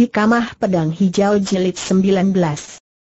Hikamah Pedang Hijau Jilid 19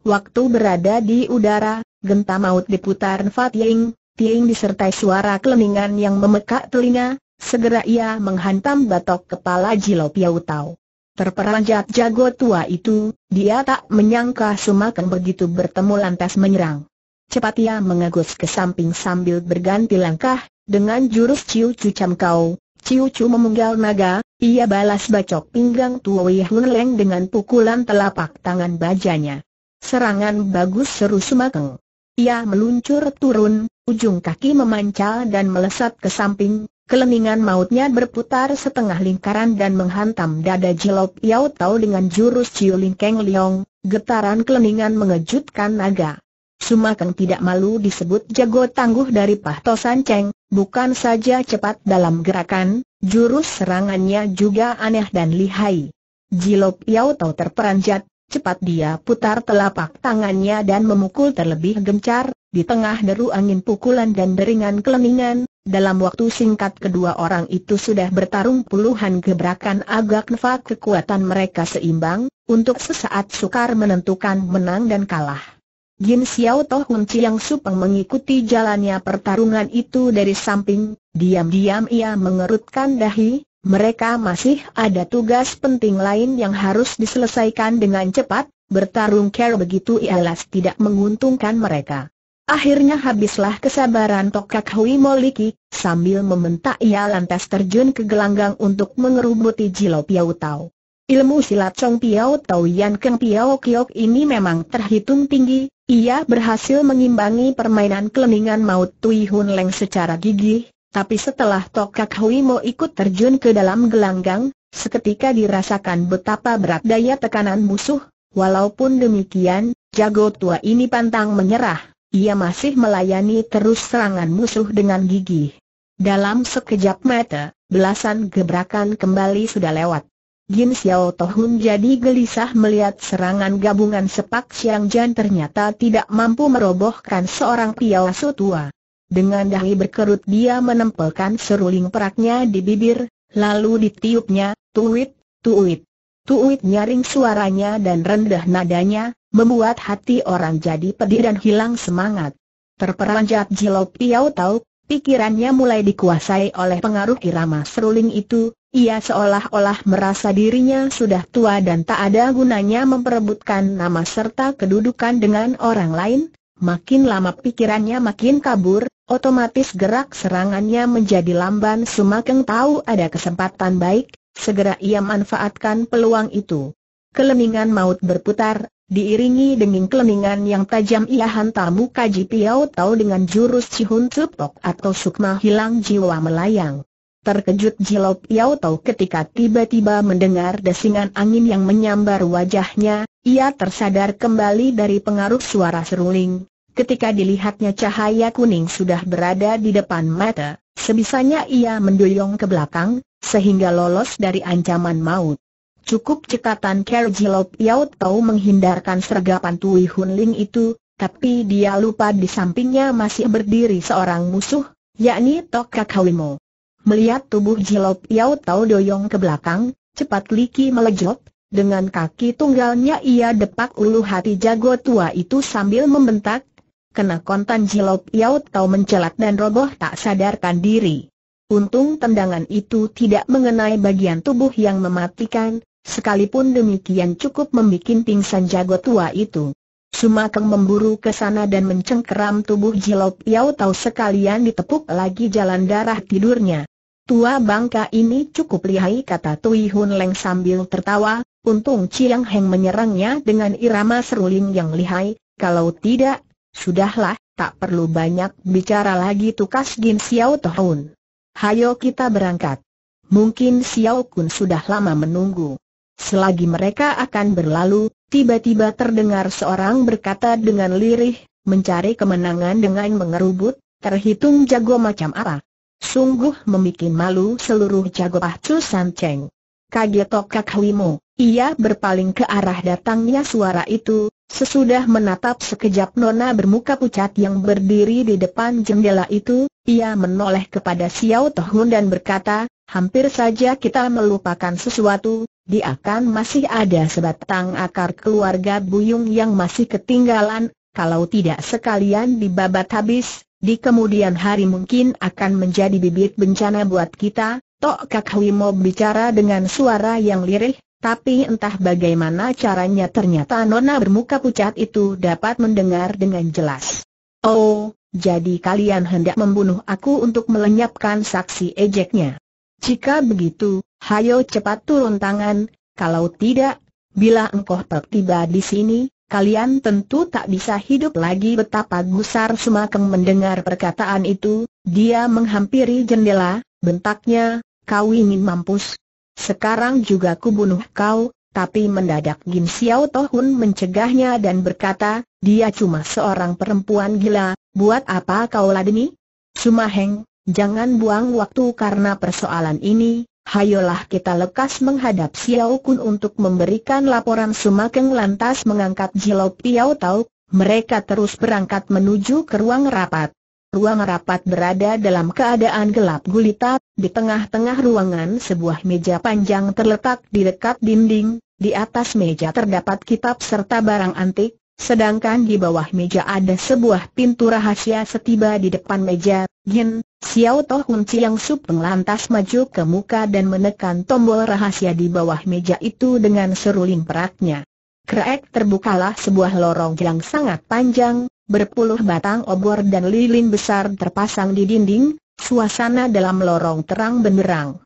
Waktu berada di udara, genta maut diputar Fat Ying, Tiing disertai suara keleningan yang memekak telinga, segera ia menghantam batok kepala Jilo Piau Tau. Terperanjat jago tua itu, dia tak menyangka Sumakan begitu bertemu lantas menyerang. Cepat ia mengagus ke samping sambil berganti langkah, dengan jurus Ciu Cu Cam Kau, Ciu Cu memunggal naga, ia balas bacok pinggang Tuoi Hun Leng dengan pukulan telapak tangan bajanya. Serangan bagus seru Sumakeng. Ia meluncur turun, ujung kaki memancal dan melesat ke samping, keleningan mautnya berputar setengah lingkaran dan menghantam dada Jilop Yao Tau dengan jurus Ciu Ling Keng Leong, getaran keleningan mengejutkan naga. Sumakeng tidak malu disebut jago tangguh dari Pahtosan Cheng, bukan saja cepat dalam gerakan, Jurus serangannya juga aneh dan lihai. Jilop Yao Tau terperanjat, cepat dia putar telapak tangannya dan memukul terlebih gencar, di tengah deru angin pukulan dan deringan keleningan, dalam waktu singkat kedua orang itu sudah bertarung puluhan gebrakan agak nefak kekuatan mereka seimbang, untuk sesaat sukar menentukan menang dan kalah. Gin Xiao Toh Hun Chiang Supeng mengikuti jalannya pertarungan itu dari samping, diam-diam ia mengerutkan dahi, mereka masih ada tugas penting lain yang harus diselesaikan dengan cepat, bertarung care begitu ialas tidak menguntungkan mereka. Akhirnya habislah kesabaran Tokak Hui Moliki, sambil membentak ia lantas terjun ke gelanggang untuk mengerubuti Jilo Piau Tau. Ilmu silat Chong Piao Tau Yan Keng Piao Kiok ini memang terhitung tinggi, ia berhasil mengimbangi permainan keleningan maut Tui Hun Leng secara gigih, tapi setelah Tokak Hui Mo ikut terjun ke dalam gelanggang, seketika dirasakan betapa berat daya tekanan musuh, walaupun demikian, jago tua ini pantang menyerah, ia masih melayani terus serangan musuh dengan gigih. Dalam sekejap mata, belasan gebrakan kembali sudah lewat. Gin Xiao Tohun jadi gelisah melihat serangan gabungan sepak Siang Jan ternyata tidak mampu merobohkan seorang piawasu tua. Dengan dahi berkerut dia menempelkan seruling peraknya di bibir, lalu ditiupnya, tuit, tuit. Tuit nyaring suaranya dan rendah nadanya, membuat hati orang jadi pedih dan hilang semangat. Terperanjat Jilo Piao tahu, pikirannya mulai dikuasai oleh pengaruh irama seruling itu, ia seolah-olah merasa dirinya sudah tua dan tak ada gunanya memperebutkan nama serta kedudukan dengan orang lain, makin lama pikirannya makin kabur, otomatis gerak serangannya menjadi lamban Sumakeng tahu ada kesempatan baik, segera ia manfaatkan peluang itu. Keleningan maut berputar, diiringi dengan keleningan yang tajam ia hantar muka Jipiao tahu dengan jurus Cihun Cupok atau Sukma hilang jiwa melayang. Terkejut Jilop Yao Tau ketika tiba-tiba mendengar desingan angin yang menyambar wajahnya, ia tersadar kembali dari pengaruh suara seruling. Ketika dilihatnya cahaya kuning sudah berada di depan mata, sebisanya ia mendoyong ke belakang, sehingga lolos dari ancaman maut. Cukup cekatan Ker Jilop Yao Tau menghindarkan sergapan Tui Hun Ling itu, tapi dia lupa di sampingnya masih berdiri seorang musuh, yakni Tok Kakawimo. Melihat tubuh Jilop Yao Tau doyong ke belakang, cepat Liki melejot, dengan kaki tunggalnya ia depak ulu hati jago tua itu sambil membentak, kena kontan Jilop Yao Tau mencelat dan roboh tak sadarkan diri. Untung tendangan itu tidak mengenai bagian tubuh yang mematikan, sekalipun demikian cukup membuat pingsan jago tua itu. Sumakeng memburu ke sana dan mencengkeram tubuh Jilop Yao Tau sekalian ditepuk lagi jalan darah tidurnya. Tua bangka ini cukup lihai kata Tui Hun Leng sambil tertawa, untung Chiang Heng menyerangnya dengan irama seruling yang lihai, kalau tidak, sudahlah, tak perlu banyak bicara lagi tukas Gin Xiao Tohun. Hayo kita berangkat. Mungkin Xiao Kun sudah lama menunggu. Selagi mereka akan berlalu, tiba-tiba terdengar seorang berkata dengan lirih, mencari kemenangan dengan mengerubut, terhitung jago macam apa. Sungguh membuat malu seluruh jago Pacu San Cheng. Kaget Tokak Wimo, ia berpaling ke arah datangnya suara itu, sesudah menatap sekejap Nona bermuka pucat yang berdiri di depan jendela itu, ia menoleh kepada Xiao Tohun dan berkata, hampir saja kita melupakan sesuatu, dia kan masih ada sebatang akar keluarga Buyung yang masih ketinggalan, kalau tidak sekalian dibabat habis, di kemudian hari mungkin akan menjadi bibit bencana buat kita, Tok Kak mau bicara dengan suara yang lirih, tapi entah bagaimana caranya ternyata Nona bermuka pucat itu dapat mendengar dengan jelas. Oh, jadi kalian hendak membunuh aku untuk melenyapkan saksi ejeknya. Jika begitu, hayo cepat turun tangan, kalau tidak, bila engkau tiba di sini, kalian tentu tak bisa hidup lagi betapa gusar Sumakeng mendengar perkataan itu, dia menghampiri jendela, bentaknya, kau ingin mampus. Sekarang juga ku bunuh kau, tapi mendadak Gin Xiao Tohun mencegahnya dan berkata, dia cuma seorang perempuan gila, buat apa kau ladeni? Sumaheng, jangan buang waktu karena persoalan ini, Hayolah kita lekas menghadap Xiao Kun untuk memberikan laporan Sumakeng lantas mengangkat Jilau Piao Tau, mereka terus berangkat menuju ke ruang rapat. Ruang rapat berada dalam keadaan gelap gulita, di tengah-tengah ruangan sebuah meja panjang terletak di dekat dinding, di atas meja terdapat kitab serta barang antik, sedangkan di bawah meja ada sebuah pintu rahasia setiba di depan meja, Gin, Xiao Toh Hun Chiang Supeng lantas maju ke muka dan menekan tombol rahasia di bawah meja itu dengan seruling peraknya. Krek terbukalah sebuah lorong yang sangat panjang, berpuluh batang obor dan lilin besar terpasang di dinding, suasana dalam lorong terang benderang.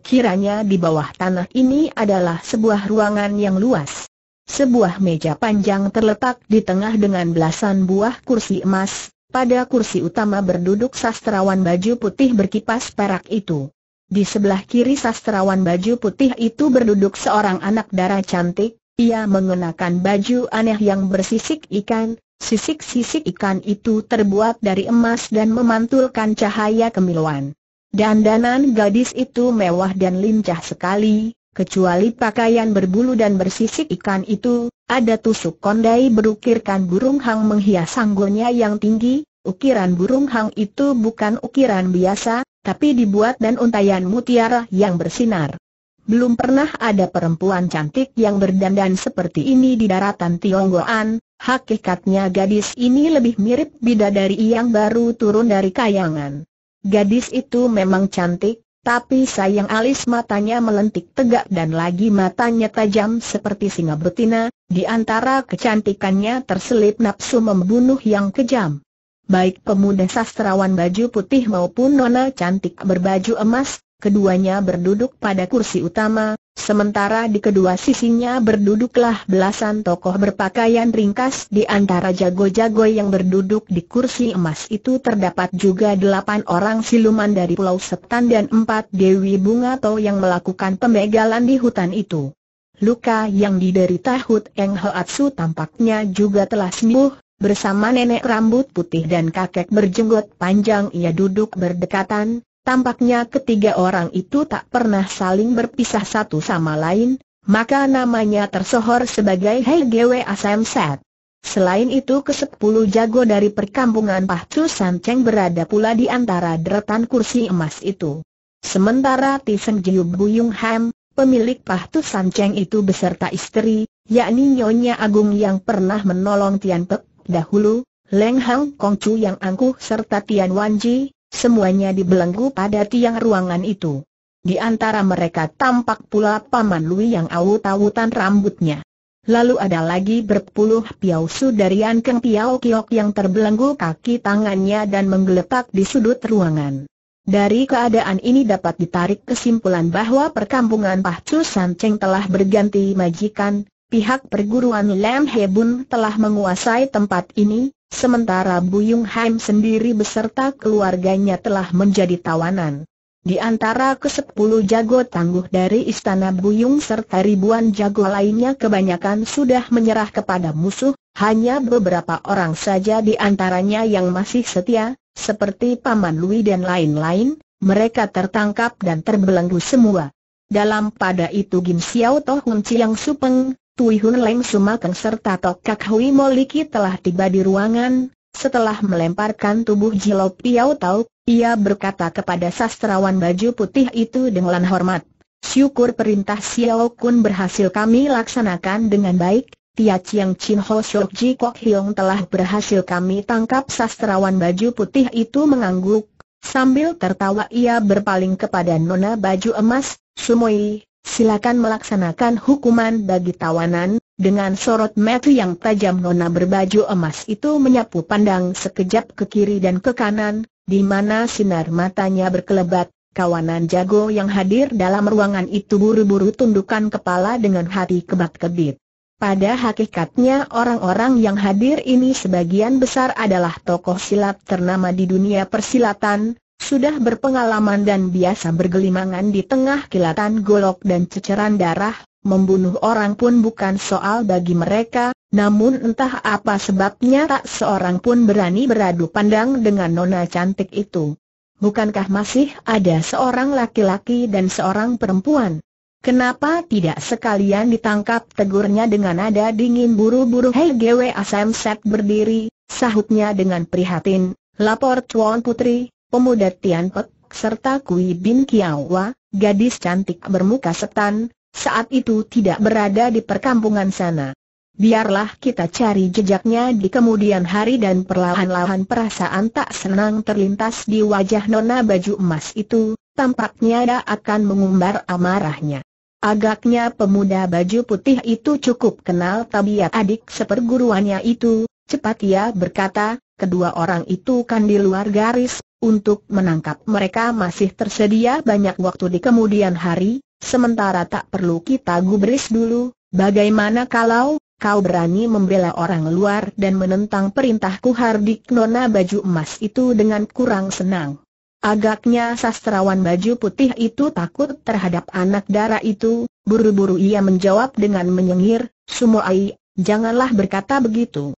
Kiranya di bawah tanah ini adalah sebuah ruangan yang luas. Sebuah meja panjang terletak di tengah dengan belasan buah kursi emas, pada kursi utama berduduk sastrawan baju putih berkipas perak itu. Di sebelah kiri sastrawan baju putih itu berduduk seorang anak darah cantik, ia mengenakan baju aneh yang bersisik ikan, sisik-sisik ikan itu terbuat dari emas dan memantulkan cahaya kemiluan. Dandanan gadis itu mewah dan lincah sekali, kecuali pakaian berbulu dan bersisik ikan itu, ada tusuk kondai berukirkan burung hang menghias sanggulnya yang tinggi, ukiran burung hang itu bukan ukiran biasa, tapi dibuat dan untayan mutiara yang bersinar. Belum pernah ada perempuan cantik yang berdandan seperti ini di daratan Tionggoan, hakikatnya gadis ini lebih mirip bidadari yang baru turun dari kayangan. Gadis itu memang cantik, tapi sayang alis matanya melentik tegak dan lagi matanya tajam seperti singa betina, di antara kecantikannya terselip nafsu membunuh yang kejam. Baik pemuda sastrawan baju putih maupun nona cantik berbaju emas, keduanya berduduk pada kursi utama, sementara di kedua sisinya berduduklah belasan tokoh berpakaian ringkas di antara jago-jago yang berduduk di kursi emas itu terdapat juga delapan orang siluman dari Pulau Setan dan empat Dewi Bunga atau yang melakukan pembegalan di hutan itu. Luka yang diderita Hut Eng Hoatsu tampaknya juga telah sembuh, bersama nenek rambut putih dan kakek berjenggot panjang ia duduk berdekatan, Tampaknya ketiga orang itu tak pernah saling berpisah satu sama lain, maka namanya tersohor sebagai Hei Gwe Asam Set. Selain itu ke-10 jago dari perkampungan Pahcu Sanceng berada pula di antara deretan kursi emas itu. Sementara Tisen Jiu Buyung Ham, pemilik Pahtu Sanceng itu beserta istri, yakni Nyonya Agung yang pernah menolong Tian Pek dahulu, Leng Hang Kong Chu yang angkuh serta Tian Wanji, Semuanya dibelenggu pada tiang ruangan itu. Di antara mereka tampak pula Paman Lui yang awut-awutan rambutnya. Lalu ada lagi berpuluh piausu dari Ankeng Piau Kiok yang terbelenggu kaki tangannya dan menggeletak di sudut ruangan. Dari keadaan ini dapat ditarik kesimpulan bahwa perkampungan Pahcu Sanceng telah berganti majikan, pihak perguruan Lam Hebun telah menguasai tempat ini, sementara Buyung Haim sendiri beserta keluarganya telah menjadi tawanan. Di antara ke-10 jago tangguh dari istana Buyung serta ribuan jago lainnya kebanyakan sudah menyerah kepada musuh, hanya beberapa orang saja di antaranya yang masih setia, seperti Paman Lui dan lain-lain, mereka tertangkap dan terbelenggu semua. Dalam pada itu Gim Xiao Toh Hun Chiang Supeng, Tui Hun Leng Sumakeng serta Tok Kak Hui Moliki telah tiba di ruangan, setelah melemparkan tubuh Jilau Piao Tau, ia berkata kepada sastrawan baju putih itu dengan hormat, syukur perintah Xiao Kun berhasil kami laksanakan dengan baik, Tia Chiang Chin Ho Shok Ji Kok Hiong telah berhasil kami tangkap. Sastrawan baju putih itu mengangguk, sambil tertawa ia berpaling kepada Nona baju emas, Sumoi, silakan melaksanakan hukuman bagi tawanan, dengan sorot mata yang tajam Nona berbaju emas itu menyapu pandang sekejap ke kiri dan ke kanan, di mana sinar matanya berkelebat. Kawanan jago yang hadir dalam ruangan itu buru-buru tundukkan kepala dengan hati kebak-kebit. Pada hakikatnya orang-orang yang hadir ini sebagian besar adalah tokoh silat ternama di dunia persilatan, sudah berpengalaman dan biasa bergelimangan di tengah kilatan golok dan ceceran darah, membunuh orang pun bukan soal bagi mereka, namun entah apa sebabnya tak seorang pun berani beradu pandang dengan nona cantik itu. Bukankah masih ada seorang laki-laki dan seorang perempuan? Kenapa tidak sekalian ditangkap tegurnya dengan nada dingin buru-buru Hei Gwe Asam Set berdiri, sahutnya dengan prihatin, lapor Tuan Putri, pemuda Tian Pek, serta Kui Bin Kiawa, gadis cantik bermuka setan, saat itu tidak berada di perkampungan sana. Biarlah kita cari jejaknya di kemudian hari dan perlahan-lahan perasaan tak senang terlintas di wajah nona baju emas itu, tampaknya dia akan mengumbar amarahnya. Agaknya pemuda baju putih itu cukup kenal tabiat adik seperguruannya itu, cepat ia berkata, kedua orang itu kan di luar garis, untuk menangkap mereka masih tersedia banyak waktu di kemudian hari, Sementara tak perlu kita gubris dulu, bagaimana kalau kau berani membela orang luar dan menentang perintahku Hardik Nona baju emas itu dengan kurang senang. Agaknya sastrawan baju putih itu takut terhadap anak darah itu, buru-buru ia menjawab dengan menyengir, Sumoai, janganlah berkata begitu.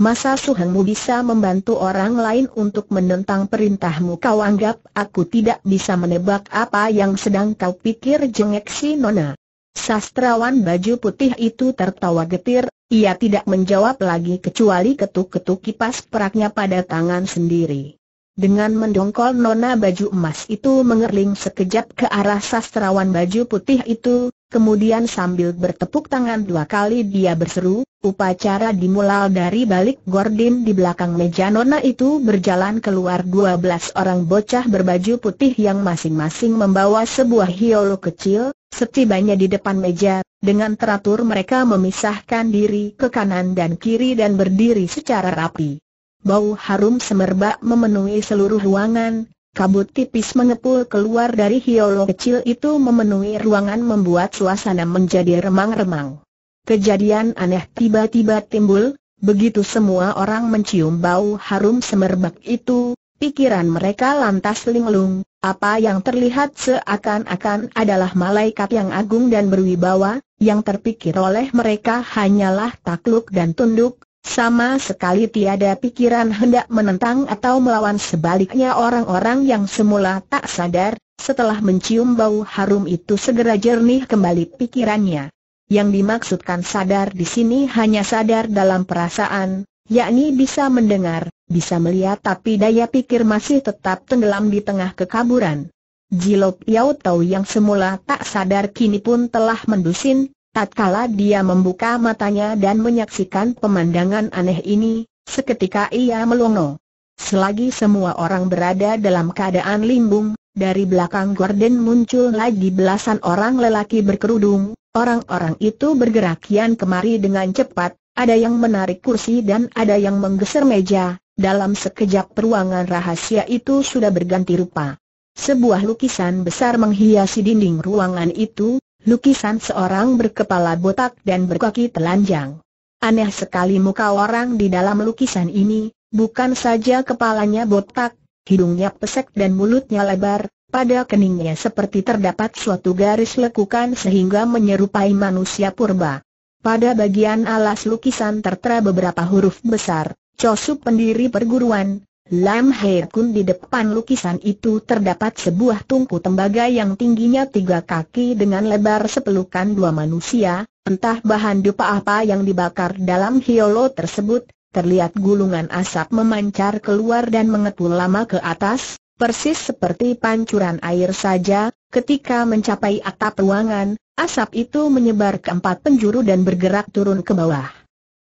Masa suhengmu bisa membantu orang lain untuk menentang perintahmu kau anggap aku tidak bisa menebak apa yang sedang kau pikir jengek si Nona. Sastrawan baju putih itu tertawa getir, ia tidak menjawab lagi kecuali ketuk-ketuk kipas peraknya pada tangan sendiri. Dengan mendongkol nona baju emas itu mengerling sekejap ke arah sastrawan baju putih itu, kemudian sambil bertepuk tangan dua kali dia berseru, upacara dimulai dari balik gordin di belakang meja nona itu berjalan keluar dua belas orang bocah berbaju putih yang masing-masing membawa sebuah hiolo kecil, setibanya di depan meja, dengan teratur mereka memisahkan diri ke kanan dan kiri dan berdiri secara rapi. Bau harum semerbak memenuhi seluruh ruangan, kabut tipis mengepul keluar dari hiolo kecil itu memenuhi ruangan membuat suasana menjadi remang-remang. Kejadian aneh tiba-tiba timbul, begitu semua orang mencium bau harum semerbak itu, pikiran mereka lantas linglung, apa yang terlihat seakan-akan adalah malaikat yang agung dan berwibawa, yang terpikir oleh mereka hanyalah takluk dan tunduk, sama sekali tiada pikiran hendak menentang atau melawan sebaliknya orang-orang yang semula tak sadar, setelah mencium bau harum itu segera jernih kembali pikirannya. Yang dimaksudkan sadar di sini hanya sadar dalam perasaan, yakni bisa mendengar, bisa melihat tapi daya pikir masih tetap tenggelam di tengah kekaburan. Jilop Yao Tau yang semula tak sadar kini pun telah mendusin, Tatkala dia membuka matanya dan menyaksikan pemandangan aneh ini, seketika ia melongo. Selagi semua orang berada dalam keadaan limbung, dari belakang gorden muncul lagi belasan orang lelaki berkerudung, orang-orang itu bergerak kian kemari dengan cepat, ada yang menarik kursi dan ada yang menggeser meja, dalam sekejap peruangan rahasia itu sudah berganti rupa. Sebuah lukisan besar menghiasi dinding ruangan itu, lukisan seorang berkepala botak dan berkaki telanjang. Aneh sekali muka orang di dalam lukisan ini, bukan saja kepalanya botak, hidungnya pesek dan mulutnya lebar, pada keningnya seperti terdapat suatu garis lekukan sehingga menyerupai manusia purba. Pada bagian alas lukisan tertera beberapa huruf besar, Cosuk pendiri perguruan, Lam Hei Kun di depan lukisan itu terdapat sebuah tungku tembaga yang tingginya tiga kaki dengan lebar sepelukan dua manusia, entah bahan dupa apa yang dibakar dalam hiolo tersebut, terlihat gulungan asap memancar keluar dan mengepul lama ke atas, persis seperti pancuran air saja, Ketika mencapai atap ruangan, asap itu menyebar ke empat penjuru dan bergerak turun ke bawah.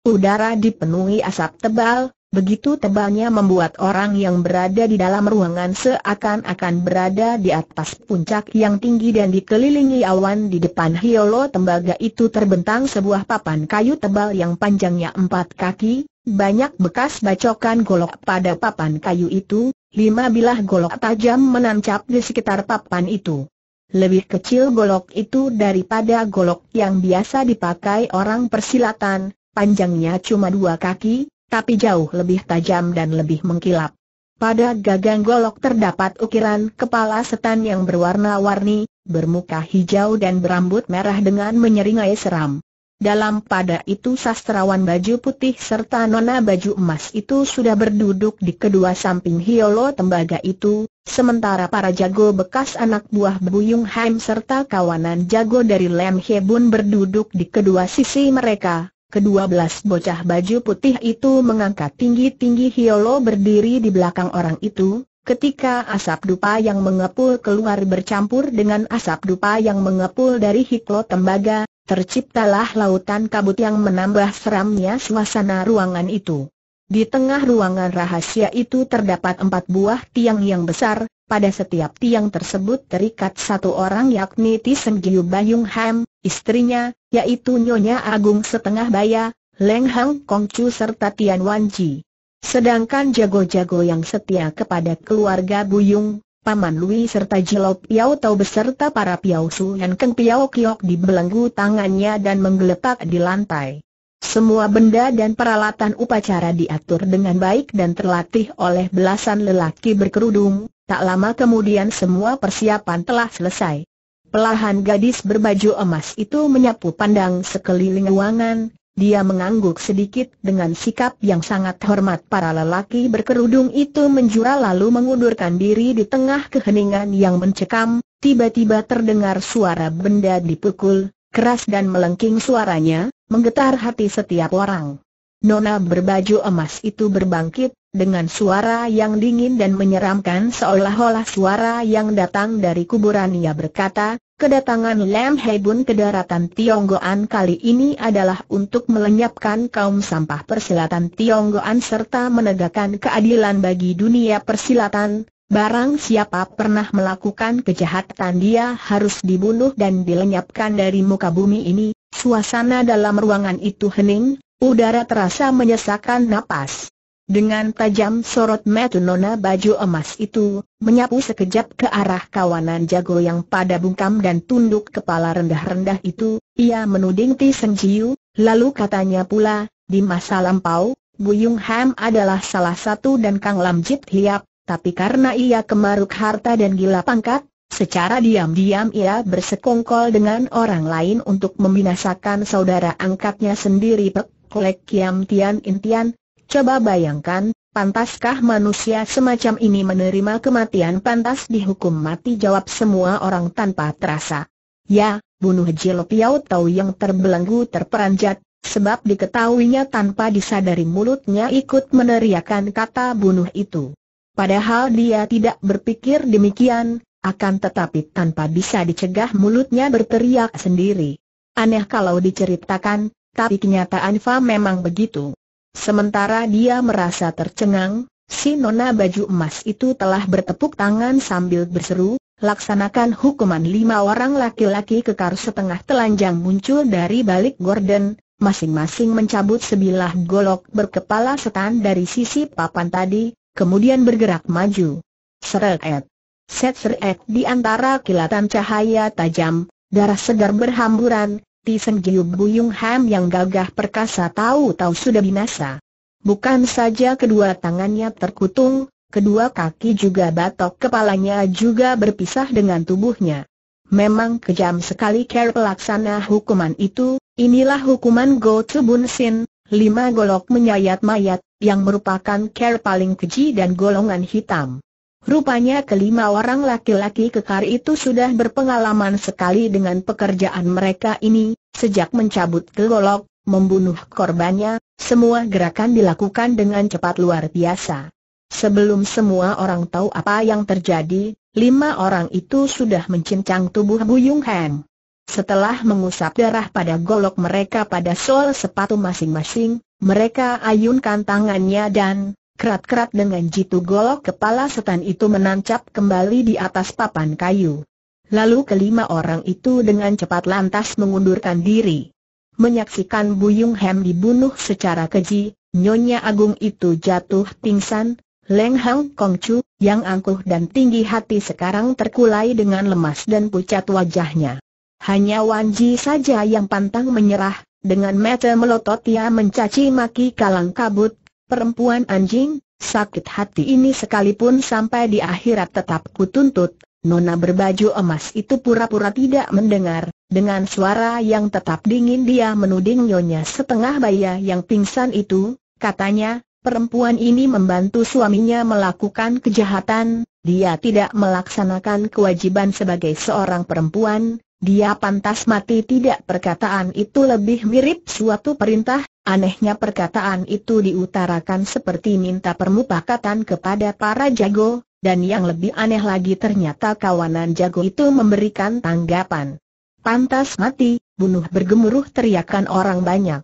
Udara dipenuhi asap tebal, begitu tebalnya membuat orang yang berada di dalam ruangan seakan-akan berada di atas puncak yang tinggi dan dikelilingi awan di depan hiolo tembaga itu terbentang sebuah papan kayu tebal yang panjangnya empat kaki, banyak bekas bacokan golok pada papan kayu itu, lima bilah golok tajam menancap di sekitar papan itu. Lebih kecil golok itu daripada golok yang biasa dipakai orang persilatan, panjangnya cuma dua kaki, tapi jauh lebih tajam dan lebih mengkilap. Pada gagang golok terdapat ukiran kepala setan yang berwarna-warni, bermuka hijau dan berambut merah dengan menyeringai seram. Dalam pada itu sastrawan baju putih serta nona baju emas itu sudah berduduk di kedua samping hiolo tembaga itu, sementara para jago bekas anak buah Buyung Haim serta kawanan jago dari Lem Hebun berduduk di kedua sisi mereka. Kedua belas bocah baju putih itu mengangkat tinggi-tinggi hiolo berdiri di belakang orang itu, ketika asap dupa yang mengepul keluar bercampur dengan asap dupa yang mengepul dari hiklo tembaga, terciptalah lautan kabut yang menambah seramnya suasana ruangan itu. Di tengah ruangan rahasia itu terdapat empat buah tiang yang besar, pada setiap tiang tersebut terikat satu orang yakni Tisen Bayung Ham, istrinya, yaitu Nyonya Agung Setengah Baya, Leng Hang Kongcu serta Tian Wan Ji. Sedangkan jago-jago yang setia kepada keluarga Buyung, Paman Lui serta Jilo Piao Tau beserta para Piao Su dan Keng Piao Kiok dibelenggu tangannya dan menggeletak di lantai. Semua benda dan peralatan upacara diatur dengan baik dan terlatih oleh belasan lelaki berkerudung, tak lama kemudian semua persiapan telah selesai. Pelahan gadis berbaju emas itu menyapu pandang sekeliling ruangan, dia mengangguk sedikit dengan sikap yang sangat hormat para lelaki berkerudung itu menjura lalu mengundurkan diri di tengah keheningan yang mencekam, tiba-tiba terdengar suara benda dipukul, keras dan melengking suaranya, menggetar hati setiap orang. Nona berbaju emas itu berbangkit, dengan suara yang dingin dan menyeramkan seolah-olah suara yang datang dari kuburan ia berkata, Kedatangan Lam Hebun ke daratan Tionggoan kali ini adalah untuk melenyapkan kaum sampah persilatan Tionggoan serta menegakkan keadilan bagi dunia persilatan. Barang siapa pernah melakukan kejahatan dia harus dibunuh dan dilenyapkan dari muka bumi ini. Suasana dalam ruangan itu hening, udara terasa menyesakan napas. Dengan tajam sorot metu nona baju emas itu, menyapu sekejap ke arah kawanan jago yang pada bungkam dan tunduk kepala rendah-rendah itu, ia menuding Ti Senjiu, lalu katanya pula, di masa lampau, Buyung Ham adalah salah satu dan Kang Lam Jit Hiap, tapi karena ia kemaruk harta dan gila pangkat, secara diam-diam ia bersekongkol dengan orang lain untuk membinasakan saudara angkatnya sendiri. Pek Kolek Kiam Tian Intian, Coba bayangkan, pantaskah manusia semacam ini menerima kematian pantas dihukum mati jawab semua orang tanpa terasa. Ya, bunuh Jilo Piao Tau yang terbelenggu terperanjat, sebab diketahuinya tanpa disadari mulutnya ikut meneriakan kata bunuh itu. Padahal dia tidak berpikir demikian, akan tetapi tanpa bisa dicegah mulutnya berteriak sendiri. Aneh kalau diceritakan, tapi kenyataan Fa memang begitu. Sementara dia merasa tercengang, si nona baju emas itu telah bertepuk tangan sambil berseru, laksanakan hukuman lima orang laki-laki kekar setengah telanjang muncul dari balik gorden, masing-masing mencabut sebilah golok berkepala setan dari sisi papan tadi, kemudian bergerak maju. Seret. Set seret di antara kilatan cahaya tajam, darah segar berhamburan, Ti Seng Buyung Ham yang gagah perkasa tahu-tahu sudah binasa. Bukan saja kedua tangannya terkutung, kedua kaki juga batok kepalanya juga berpisah dengan tubuhnya. Memang kejam sekali care pelaksana hukuman itu, inilah hukuman Go Bun Sin, lima golok menyayat mayat, yang merupakan care paling keji dan golongan hitam. Rupanya kelima orang laki-laki kekar itu sudah berpengalaman sekali dengan pekerjaan mereka ini, sejak mencabut golok, membunuh korbannya, semua gerakan dilakukan dengan cepat luar biasa. Sebelum semua orang tahu apa yang terjadi, lima orang itu sudah mencincang tubuh Buyung Hem. Setelah mengusap darah pada golok mereka pada sol sepatu masing-masing, mereka ayunkan tangannya dan, kerat-kerat dengan jitu golok kepala setan itu menancap kembali di atas papan kayu. Lalu kelima orang itu dengan cepat lantas mengundurkan diri. Menyaksikan Buyung Hem dibunuh secara keji, Nyonya Agung itu jatuh pingsan, Leng Hang Kong Chu, yang angkuh dan tinggi hati sekarang terkulai dengan lemas dan pucat wajahnya. Hanya Wan Ji saja yang pantang menyerah, dengan mata melotot ia mencaci maki kalang kabut, perempuan anjing, sakit hati ini sekalipun sampai di akhirat tetap kutuntut. Nona berbaju emas itu pura-pura tidak mendengar, dengan suara yang tetap dingin dia menuding nyonya setengah baya yang pingsan itu, katanya, perempuan ini membantu suaminya melakukan kejahatan, dia tidak melaksanakan kewajiban sebagai seorang perempuan, dia pantas mati. Tidak perkataan itu lebih mirip suatu perintah, anehnya perkataan itu diutarakan seperti minta permupakatan kepada para jago, dan yang lebih aneh lagi ternyata kawanan jago itu memberikan tanggapan. Pantas mati, bunuh bergemuruh teriakan orang banyak.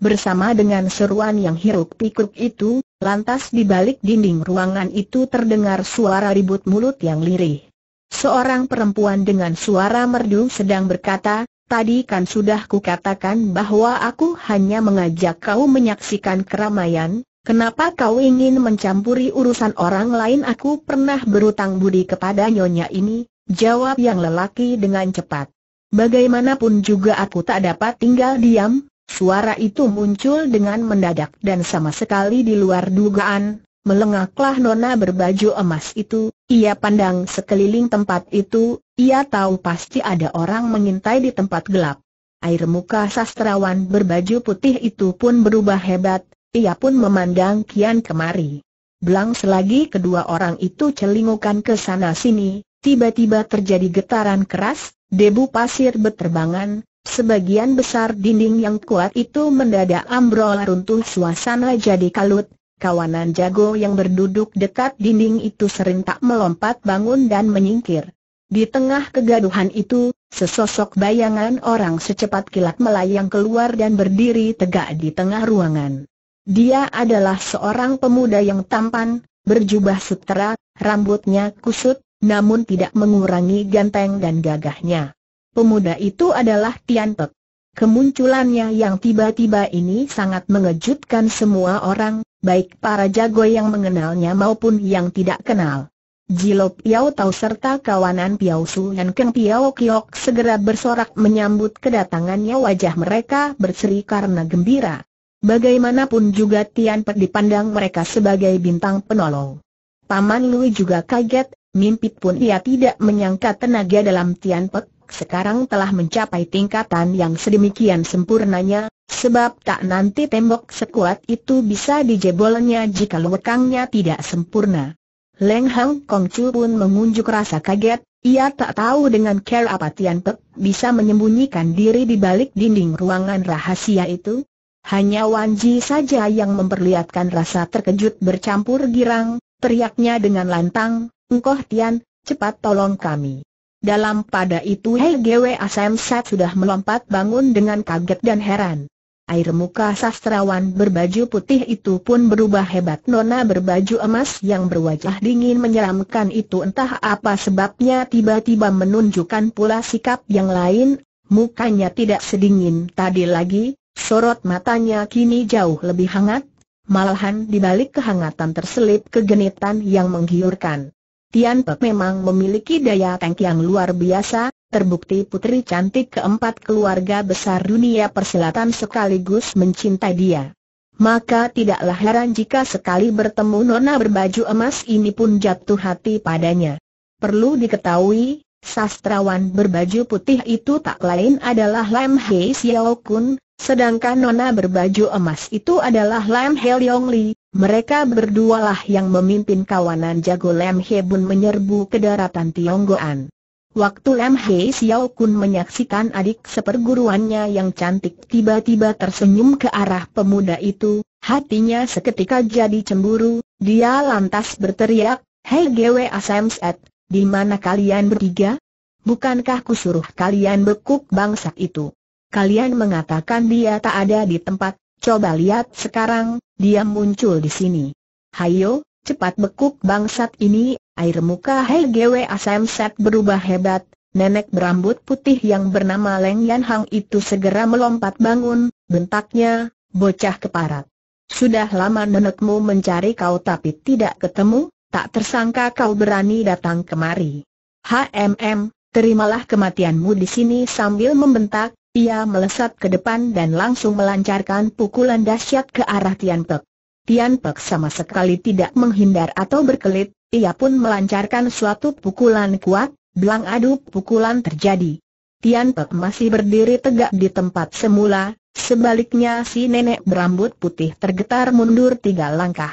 Bersama dengan seruan yang hiruk pikuk itu, lantas di balik dinding ruangan itu terdengar suara ribut mulut yang lirih. Seorang perempuan dengan suara merdu sedang berkata, Tadi kan sudah kukatakan bahwa aku hanya mengajak kau menyaksikan keramaian, kenapa kau ingin mencampuri urusan orang lain? Aku pernah berutang budi kepada nyonya ini, jawab yang lelaki dengan cepat. Bagaimanapun juga aku tak dapat tinggal diam, suara itu muncul dengan mendadak dan sama sekali di luar dugaan, Melengaklah nona berbaju emas itu, ia pandang sekeliling tempat itu, ia tahu pasti ada orang mengintai di tempat gelap. Air muka sastrawan berbaju putih itu pun berubah hebat, ia pun memandang kian kemari. Belang selagi kedua orang itu celingukan ke sana sini, tiba-tiba terjadi getaran keras, debu pasir berterbangan, sebagian besar dinding yang kuat itu mendadak ambrol runtuh suasana jadi kalut, kawanan jago yang berduduk dekat dinding itu serentak melompat bangun dan menyingkir. Di tengah kegaduhan itu, sesosok bayangan orang secepat kilat melayang keluar dan berdiri tegak di tengah ruangan. Dia adalah seorang pemuda yang tampan, berjubah sutera, rambutnya kusut, namun tidak mengurangi ganteng dan gagahnya. Pemuda itu adalah Tian Pek. Kemunculannya yang tiba-tiba ini sangat mengejutkan semua orang, baik para jago yang mengenalnya maupun yang tidak kenal. Jilo Piao tahu serta kawanan Piao Su dan Keng Piao Kiok segera bersorak menyambut kedatangannya wajah mereka berseri karena gembira. Bagaimanapun juga Tian Pek dipandang mereka sebagai bintang penolong. Paman Lui juga kaget, mimpi pun ia tidak menyangka tenaga dalam Tian Pek sekarang telah mencapai tingkatan yang sedemikian sempurnanya, sebab tak nanti tembok sekuat itu bisa dijebolnya jika lekangnya tidak sempurna. Leng Hang Kong Chu pun mengunjuk rasa kaget, ia tak tahu dengan care apa Tian Pek bisa menyembunyikan diri di balik dinding ruangan rahasia itu. Hanya Wan Ji saja yang memperlihatkan rasa terkejut bercampur girang, teriaknya dengan lantang, Engkoh Tian, cepat tolong kami. Dalam pada itu Hei Gwe Asam Sat sudah melompat bangun dengan kaget dan heran. Air muka sastrawan berbaju putih itu pun berubah hebat. Nona berbaju emas yang berwajah dingin menyeramkan itu entah apa sebabnya tiba-tiba menunjukkan pula sikap yang lain, mukanya tidak sedingin. Tadi lagi, sorot matanya kini jauh lebih hangat, malahan di balik kehangatan terselip kegenitan yang menggiurkan. Tian Pek memang memiliki daya tank yang luar biasa, terbukti putri cantik keempat keluarga besar dunia persilatan sekaligus mencintai dia. Maka tidaklah heran jika sekali bertemu nona berbaju emas ini pun jatuh hati padanya. Perlu diketahui, sastrawan berbaju putih itu tak lain adalah Lam Hei Xiao Kun, sedangkan nona berbaju emas itu adalah Lam He Leong Li, mereka berdualah yang memimpin kawanan jago Lam He Bun menyerbu ke daratan Tionggoan. Waktu Lam He Xiao Kun menyaksikan adik seperguruannya yang cantik tiba-tiba tersenyum ke arah pemuda itu, hatinya seketika jadi cemburu, dia lantas berteriak, Hei Gwe Asam Set, di mana kalian bertiga? Bukankah kusuruh kalian bekuk bangsa itu? Kalian mengatakan dia tak ada di tempat, coba lihat sekarang, dia muncul di sini. Hayo, cepat bekuk bangsat ini, air muka Helgewe Asam Set berubah hebat, nenek berambut putih yang bernama Leng Yan Hang itu segera melompat bangun, bentaknya, bocah keparat. Sudah lama nenekmu mencari kau tapi tidak ketemu, tak tersangka kau berani datang kemari. HMM, terimalah kematianmu di sini sambil membentak, ia melesat ke depan dan langsung melancarkan pukulan dahsyat ke arah Tian Pek. Tian Pek sama sekali tidak menghindar atau berkelit, ia pun melancarkan suatu pukulan kuat, belang adu pukulan terjadi. Tian Pek masih berdiri tegak di tempat semula, sebaliknya si nenek berambut putih tergetar mundur tiga langkah.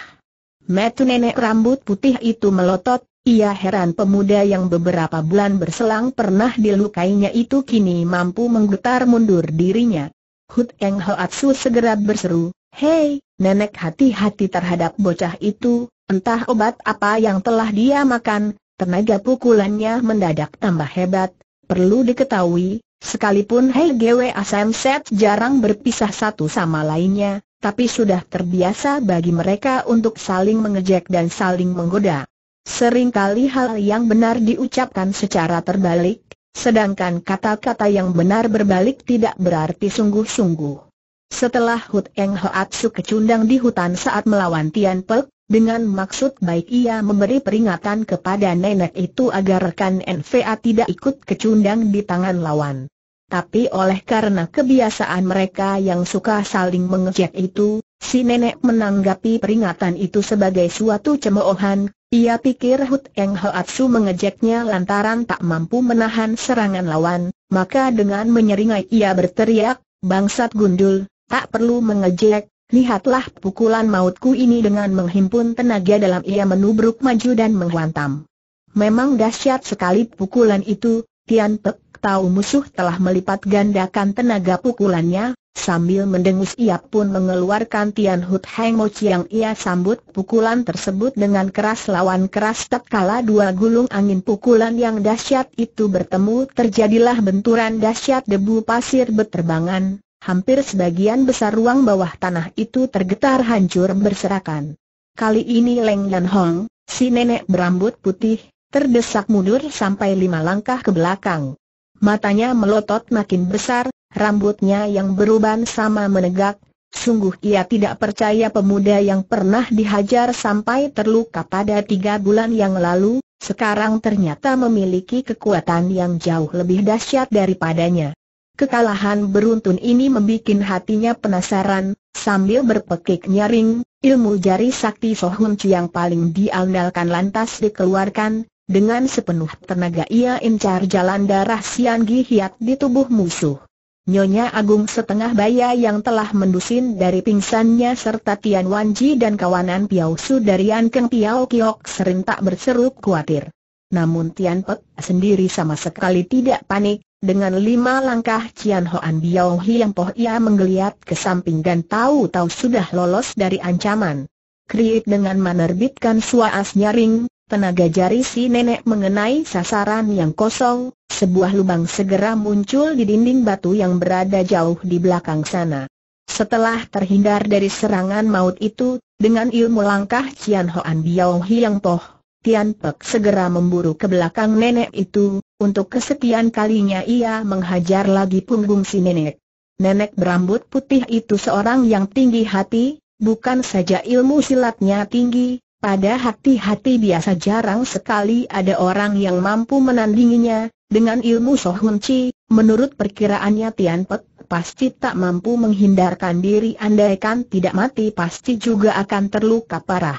Metu nenek rambut putih itu melotot, ia heran pemuda yang beberapa bulan berselang pernah dilukainya itu kini mampu menggetar mundur dirinya. Hut Eng Hoatsu segera berseru, Hei, nenek hati-hati terhadap bocah itu, entah obat apa yang telah dia makan, tenaga pukulannya mendadak tambah hebat. Perlu diketahui, sekalipun Hei Gwe Asam Set jarang berpisah satu sama lainnya, tapi sudah terbiasa bagi mereka untuk saling mengejek dan saling menggoda. Seringkali hal yang benar diucapkan secara terbalik, sedangkan kata-kata yang benar berbalik tidak berarti sungguh-sungguh. Setelah Hut Eng Hoatsu kecundang di hutan saat melawan Tian Pek, dengan maksud baik ia memberi peringatan kepada nenek itu agar rekan NVA tidak ikut kecundang di tangan lawan. Tapi oleh karena kebiasaan mereka yang suka saling mengejek itu, si nenek menanggapi peringatan itu sebagai suatu cemoohan, ia pikir Hut Eng Hoatsu mengejeknya lantaran tak mampu menahan serangan lawan, maka dengan menyeringai ia berteriak, bangsat gundul, tak perlu mengejek, lihatlah pukulan mautku ini dengan menghimpun tenaga dalam ia menubruk maju dan menghantam. Memang dahsyat sekali pukulan itu, Tian Pek tahu musuh telah melipat gandakan tenaga pukulannya, Sambil mendengus ia pun mengeluarkan Tian Hut Hang Mochi yang ia sambut pukulan tersebut dengan keras lawan keras tak kala dua gulung angin pukulan yang dahsyat itu bertemu terjadilah benturan dahsyat debu pasir beterbangan, hampir sebagian besar ruang bawah tanah itu tergetar hancur berserakan. Kali ini Leng Yan Hong, si nenek berambut putih, terdesak mundur sampai lima langkah ke belakang. Matanya melotot makin besar, rambutnya yang beruban sama menegak, sungguh ia tidak percaya pemuda yang pernah dihajar sampai terluka pada tiga bulan yang lalu, sekarang ternyata memiliki kekuatan yang jauh lebih dahsyat daripadanya. Kekalahan beruntun ini membuat hatinya penasaran, sambil berpekik nyaring, ilmu jari sakti Sohun yang paling diandalkan lantas dikeluarkan, dengan sepenuh tenaga ia incar jalan darah Sian Gihiat di tubuh musuh. Nyonya Agung setengah baya yang telah mendusin dari pingsannya serta Tian Wanji dan kawanan Piao Su dari Keng Piao Kiok serentak berseru khawatir. Namun Tian Pek sendiri sama sekali tidak panik, dengan lima langkah Cian Hoan Biao Hiang Poh ia menggeliat ke samping dan tahu-tahu sudah lolos dari ancaman. Kriit dengan menerbitkan suas nyaring, tenaga jari si nenek mengenai sasaran yang kosong, sebuah lubang segera muncul di dinding batu yang berada jauh di belakang sana. Setelah terhindar dari serangan maut itu, dengan ilmu langkah Cian Hoan Biao Hiang Poh, Tian Pek segera memburu ke belakang nenek itu, untuk kesekian kalinya ia menghajar lagi punggung si nenek. Nenek berambut putih itu seorang yang tinggi hati, bukan saja ilmu silatnya tinggi, pada hati-hati biasa jarang sekali ada orang yang mampu menandinginya, dengan ilmu Sohun Chi, menurut perkiraannya Tian Pek pasti tak mampu menghindarkan diri andaikan tidak mati pasti juga akan terluka parah.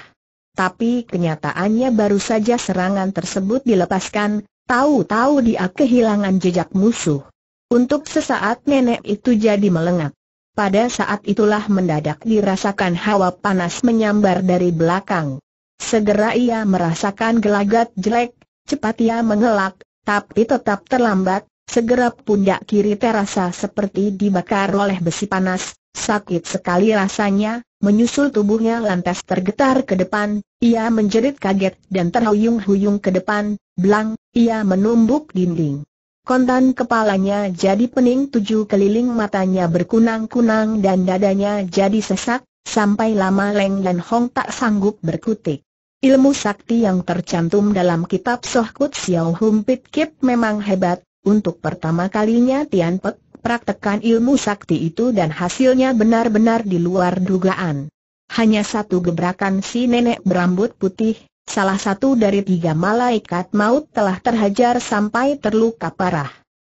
Tapi kenyataannya baru saja serangan tersebut dilepaskan, tahu-tahu dia kehilangan jejak musuh. Untuk sesaat nenek itu jadi melengak. Pada saat itulah mendadak dirasakan hawa panas menyambar dari belakang. Segera ia merasakan gelagat jelek, cepat ia mengelak, tapi tetap terlambat, segera pundak kiri terasa seperti dibakar oleh besi panas, sakit sekali rasanya, menyusul tubuhnya lantas tergetar ke depan, ia menjerit kaget dan terhuyung-huyung ke depan, Blang, ia menumbuk dinding. Kontan kepalanya jadi pening tujuh keliling matanya berkunang-kunang dan dadanya jadi sesak, sampai lama Leng dan Hong tak sanggup berkutik. Ilmu sakti yang tercantum dalam kitab Sohkut Xiao Humpit Kip memang hebat, untuk pertama kalinya Tian Pek praktekkan ilmu sakti itu dan hasilnya benar-benar di luar dugaan. Hanya satu gebrakan si nenek berambut putih, salah satu dari tiga malaikat maut telah terhajar sampai terluka parah.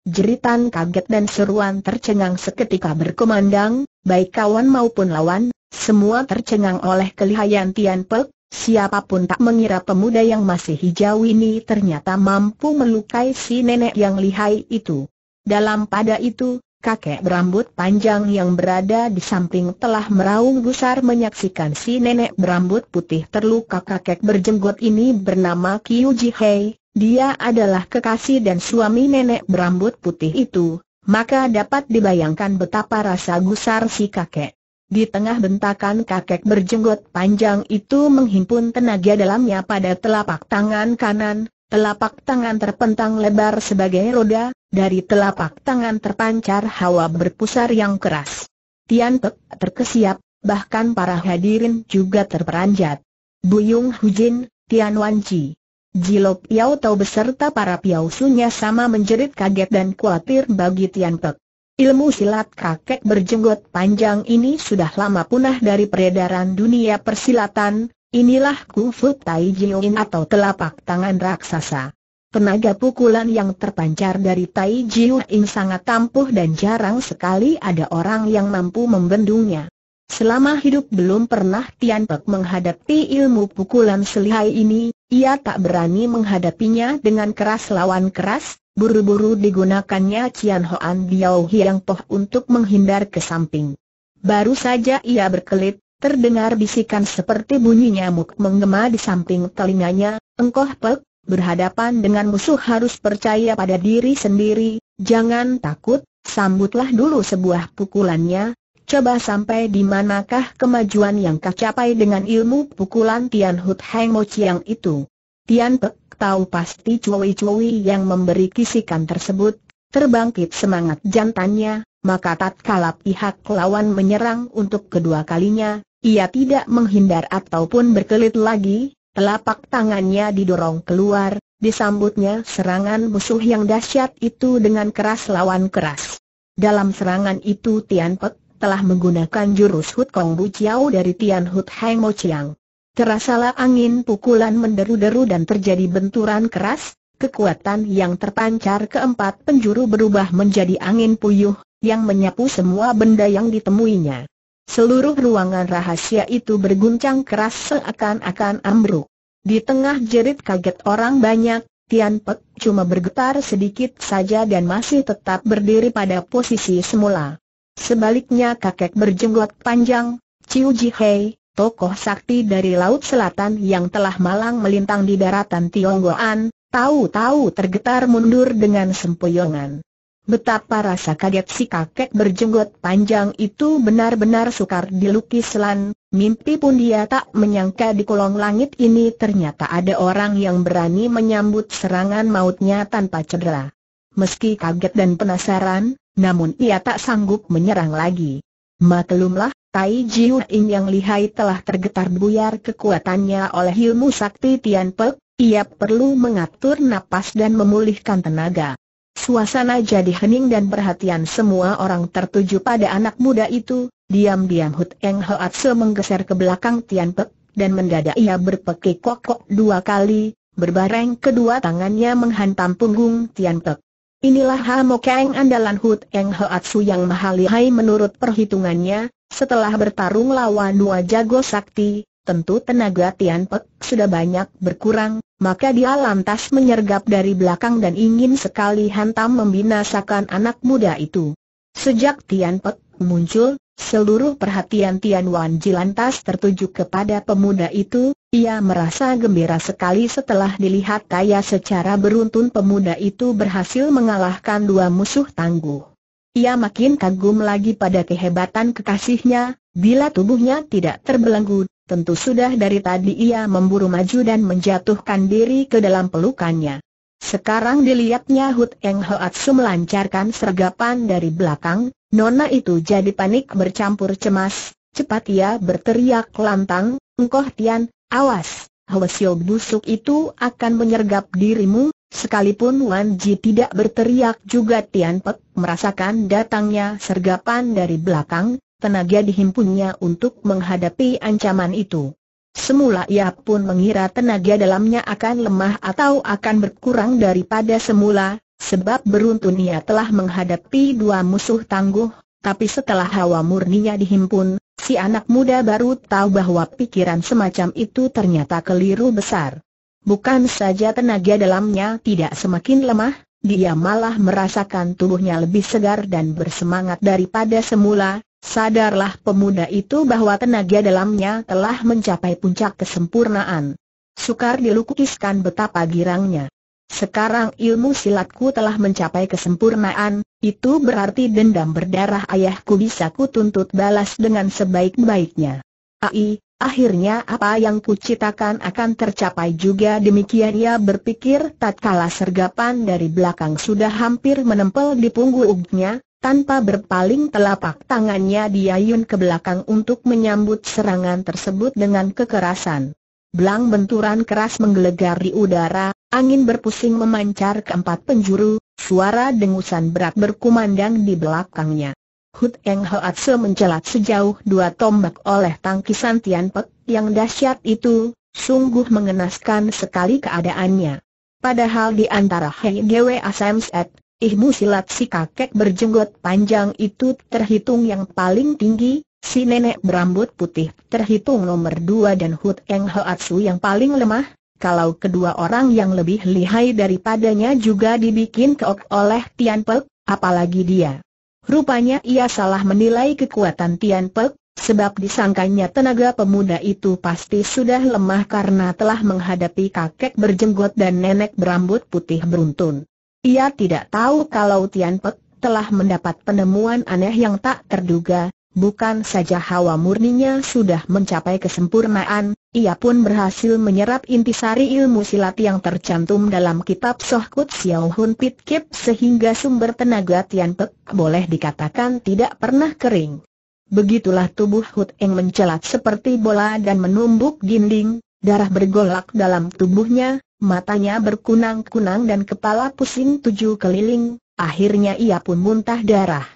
Jeritan kaget dan seruan tercengang seketika berkumandang, baik kawan maupun lawan, semua tercengang oleh kelihayan Tian Pek, siapa pun tak mengira pemuda yang masih hijau ini ternyata mampu melukai si nenek yang lihai itu. Dalam pada itu, kakek berambut panjang yang berada di samping telah meraung gusar menyaksikan si nenek berambut putih terluka kakek berjenggot ini bernama Kiu Hei, dia adalah kekasih dan suami nenek berambut putih itu, maka dapat dibayangkan betapa rasa gusar si kakek. Di tengah bentakan kakek berjenggot panjang itu menghimpun tenaga dalamnya pada telapak tangan kanan, telapak tangan terpentang lebar sebagai roda, dari telapak tangan terpancar hawa berpusar yang keras. Tian Pek terkesiap, bahkan para hadirin juga terperanjat. Buyung Hujin, Tian Wanci, Jilo Piao Tau beserta para piausunya sama menjerit kaget dan khawatir bagi Tian Pek. Ilmu silat kakek berjenggot panjang ini sudah lama punah dari peredaran dunia persilatan, inilah Kufu Tai Jioin atau telapak tangan raksasa. Tenaga pukulan yang terpancar dari Tai Jiu Ing sangat tampuh dan jarang sekali ada orang yang mampu membendungnya. Selama hidup belum pernah Tian Pek menghadapi ilmu pukulan selihai ini, ia tak berani menghadapinya dengan keras lawan keras, buru-buru digunakannya Cian Hoan Biao Hiang Poh untuk menghindar ke samping. Baru saja ia berkelit, terdengar bisikan seperti bunyi nyamuk menggema di samping telinganya, Engkoh Pek, berhadapan dengan musuh harus percaya pada diri sendiri, jangan takut, sambutlah dulu sebuah pukulannya, coba sampai di manakah kemajuan yang kau capai dengan ilmu pukulan Tian Hut Hang Mo Chiang itu. Tian Pek tahu pasti cuwi-cuwi yang memberi kisikan tersebut, terbangkit semangat jantannya, maka tatkala pihak lawan menyerang untuk kedua kalinya, ia tidak menghindar ataupun berkelit lagi, Telapak tangannya didorong keluar, disambutnya serangan musuh yang dahsyat itu dengan keras lawan keras. Dalam serangan itu Tian Pek telah menggunakan jurus Hut Kong Bu Chiao dari Tian Hut Hang Mo Chiang. Terasalah angin pukulan menderu-deru dan terjadi benturan keras, kekuatan yang terpancar keempat penjuru berubah menjadi angin puyuh, yang menyapu semua benda yang ditemuinya. Seluruh ruangan rahasia itu berguncang keras seakan-akan ambruk. Di tengah jerit kaget orang banyak, Tian Pek cuma bergetar sedikit saja dan masih tetap berdiri pada posisi semula. Sebaliknya kakek berjenggot panjang, Ciu Ji Hei, tokoh sakti dari Laut Selatan yang telah malang melintang di daratan Tionggoan, tahu-tahu tergetar mundur dengan sempoyongan. Betapa rasa kaget si kakek berjenggot panjang itu benar-benar sukar dilukis lan, mimpi pun dia tak menyangka di kolong langit ini ternyata ada orang yang berani menyambut serangan mautnya tanpa cedera. Meski kaget dan penasaran, namun ia tak sanggup menyerang lagi. Maklumlah, Tai Jiu yang lihai telah tergetar buyar kekuatannya oleh ilmu sakti Tian Pek, ia perlu mengatur napas dan memulihkan tenaga. Suasana jadi hening dan perhatian semua orang tertuju pada anak muda itu, diam-diam Hut Eng Hoatse menggeser ke belakang Tian Pek, dan mendadak ia berpekik kokok dua kali, berbareng kedua tangannya menghantam punggung Tian Pek. Inilah Hamo Kang andalan Hut Eng Hoatsu yang mahal lihai menurut perhitungannya, setelah bertarung lawan dua jago sakti, tentu tenaga Tian Pek sudah banyak berkurang, maka dia lantas menyergap dari belakang dan ingin sekali hantam membinasakan anak muda itu. Sejak Tian Pek muncul, seluruh perhatian Tian Wan Ji lantas tertuju kepada pemuda itu, ia merasa gembira sekali setelah dilihat kaya secara beruntun pemuda itu berhasil mengalahkan dua musuh tangguh. Ia makin kagum lagi pada kehebatan kekasihnya, bila tubuhnya tidak terbelenggu, tentu sudah dari tadi ia memburu maju dan menjatuhkan diri ke dalam pelukannya. Sekarang dilihatnya Hut Eng Hoatsu melancarkan sergapan dari belakang, Nona itu jadi panik bercampur cemas, cepat ia berteriak lantang, Engkoh Tian, awas, Hwasyo busuk itu akan menyergap dirimu, sekalipun Wan Ji tidak berteriak juga Tian Pek merasakan datangnya sergapan dari belakang, tenaga dihimpunnya untuk menghadapi ancaman itu. Semula ia pun mengira tenaga dalamnya akan lemah atau akan berkurang daripada semula, sebab beruntun ia telah menghadapi dua musuh tangguh, tapi setelah hawa murninya dihimpun, si anak muda baru tahu bahwa pikiran semacam itu ternyata keliru besar. Bukan saja tenaga dalamnya tidak semakin lemah, dia malah merasakan tubuhnya lebih segar dan bersemangat daripada semula, Sadarlah pemuda itu bahwa tenaga dalamnya telah mencapai puncak kesempurnaan. Sukar dilukiskan betapa girangnya. Sekarang ilmu silatku telah mencapai kesempurnaan, itu berarti dendam berdarah ayahku bisa kutuntut balas dengan sebaik-baiknya. Ai, akhirnya apa yang kucitakan akan tercapai juga demikian ia berpikir tatkala sergapan dari belakang sudah hampir menempel di punggungnya, tanpa berpaling telapak tangannya diayun ke belakang untuk menyambut serangan tersebut dengan kekerasan. Belang benturan keras menggelegar di udara, angin berpusing memancar ke empat penjuru, suara dengusan berat berkumandang di belakangnya. Hut Eng Hoatse mencelat sejauh dua tombak oleh tangkisan Tian Pek yang dahsyat itu, sungguh mengenaskan sekali keadaannya. Padahal di antara Hei Dewe Asamset, Ilmu silat si kakek berjenggot panjang itu terhitung yang paling tinggi, si nenek berambut putih terhitung nomor dua dan Hut Eng Hoatsu yang paling lemah, kalau kedua orang yang lebih lihai daripadanya juga dibikin keok oleh Tian Pek, apalagi dia. Rupanya ia salah menilai kekuatan Tian Pek, sebab disangkanya tenaga pemuda itu pasti sudah lemah karena telah menghadapi kakek berjenggot dan nenek berambut putih beruntun. Ia tidak tahu kalau Tian Pek telah mendapat penemuan aneh yang tak terduga, bukan saja hawa murninya sudah mencapai kesempurnaan, ia pun berhasil menyerap intisari ilmu silat yang tercantum dalam kitab Soh Kut Xiao Hun Pit Kip sehingga sumber tenaga Tian Pek boleh dikatakan tidak pernah kering. Begitulah tubuh Hut Eng mencelat seperti bola dan menumbuk dinding, darah bergolak dalam tubuhnya, matanya berkunang-kunang dan kepala pusing tujuh keliling, akhirnya ia pun muntah darah.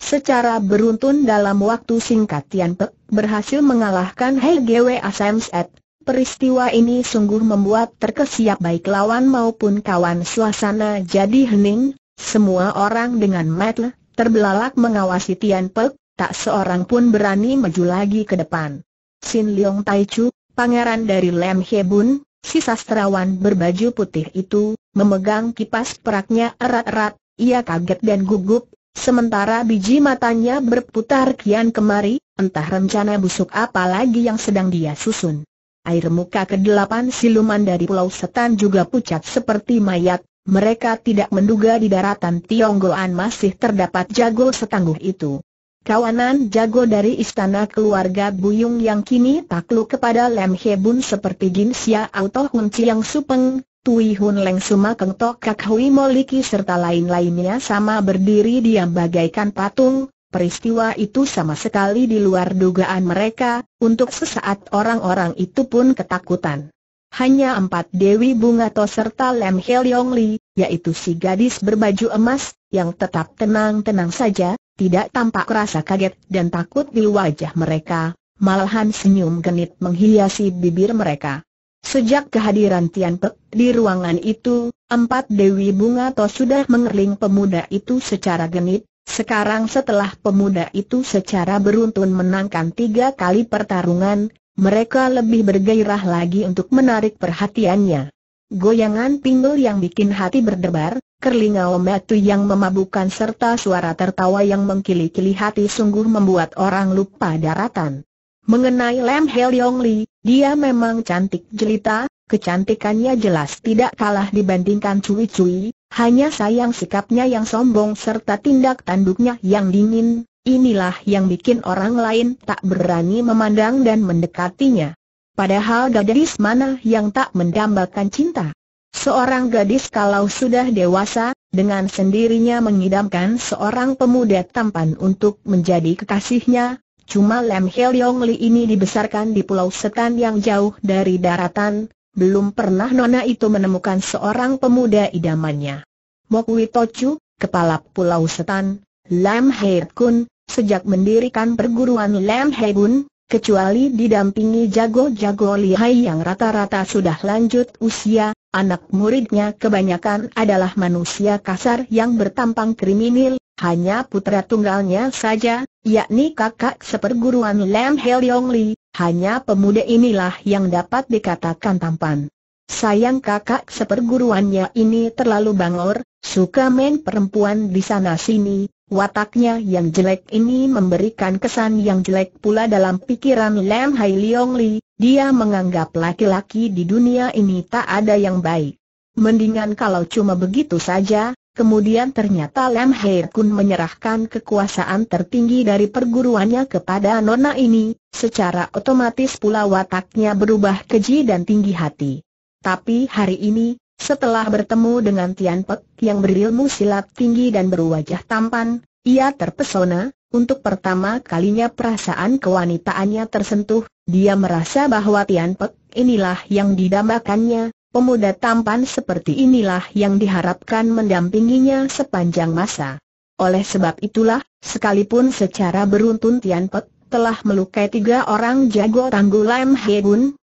Secara beruntun dalam waktu singkat Tian Pek berhasil mengalahkan Hei Gwe Set. Peristiwa ini sungguh membuat terkesiap baik lawan maupun kawan suasana jadi hening, semua orang dengan mata terbelalak mengawasi Tian Pek, tak seorang pun berani maju lagi ke depan. Sin Leong Tai Chu, pangeran dari Lem Hebun, Si sastrawan berbaju putih itu, memegang kipas peraknya erat-erat, ia kaget dan gugup, sementara biji matanya berputar kian kemari, entah rencana busuk apa lagi yang sedang dia susun. Air muka kedelapan siluman dari Pulau Setan juga pucat seperti mayat, mereka tidak menduga di daratan Tionggoan masih terdapat jago setangguh itu. Kawanan jago dari istana keluarga Buyung yang kini takluk kepada Lem Hebun seperti Gin Sia Auto Hun Chiang Supeng, Tui Hun Leng Sumakeng Tok Kak Hui Moliki serta lain-lainnya sama berdiri diam bagaikan patung, peristiwa itu sama sekali di luar dugaan mereka, untuk sesaat orang-orang itu pun ketakutan. Hanya empat Dewi Bunga To serta Lem Heliong Li, yaitu si gadis berbaju emas, yang tetap tenang-tenang saja, tidak tampak rasa kaget dan takut di wajah mereka, malahan senyum genit menghiasi bibir mereka. Sejak kehadiran Tian Pek di ruangan itu, empat Dewi Bunga To sudah mengerling pemuda itu secara genit, sekarang setelah pemuda itu secara beruntun menangkan tiga kali pertarungan, mereka lebih bergairah lagi untuk menarik perhatiannya. Goyangan pinggul yang bikin hati berdebar, kerlingau batu yang memabukkan serta suara tertawa yang mengkili-kili hati sungguh membuat orang lupa daratan. Mengenai Lem Heliong Li, dia memang cantik jelita, kecantikannya jelas tidak kalah dibandingkan Cui Cui, hanya sayang sikapnya yang sombong serta tindak tanduknya yang dingin, inilah yang bikin orang lain tak berani memandang dan mendekatinya. Padahal gadis mana yang tak mendambakan cinta? Seorang gadis kalau sudah dewasa, dengan sendirinya mengidamkan seorang pemuda tampan untuk menjadi kekasihnya, cuma Lam Heliong Li ini dibesarkan di pulau setan yang jauh dari daratan, belum pernah nona itu menemukan seorang pemuda idamannya. Mok Witochu, kepala pulau setan, Lam Hei Kun, sejak mendirikan perguruan Lam Hei Bun, kecuali didampingi jago-jago lihai yang rata-rata sudah lanjut usia, anak muridnya kebanyakan adalah manusia kasar yang bertampang kriminal, hanya putra tunggalnya saja, yakni kakak seperguruan Lam Heliong Li, hanya pemuda inilah yang dapat dikatakan tampan. Sayang kakak seperguruannya ini terlalu bangor, suka main perempuan di sana-sini, Wataknya yang jelek ini memberikan kesan yang jelek pula dalam pikiran Lam Hai Leong Li, dia menganggap laki-laki di dunia ini tak ada yang baik. Mendingan kalau cuma begitu saja, kemudian ternyata Lam Hai Kun menyerahkan kekuasaan tertinggi dari perguruannya kepada nona ini, secara otomatis pula wataknya berubah keji dan tinggi hati. Tapi hari ini, setelah bertemu dengan Tian Pek yang berilmu silat tinggi dan berwajah tampan, ia terpesona, untuk pertama kalinya perasaan kewanitaannya tersentuh, dia merasa bahwa Tian Pek inilah yang didambakannya, pemuda tampan seperti inilah yang diharapkan mendampinginya sepanjang masa. Oleh sebab itulah, sekalipun secara beruntun Tian Pek telah melukai tiga orang jago tangguh Lam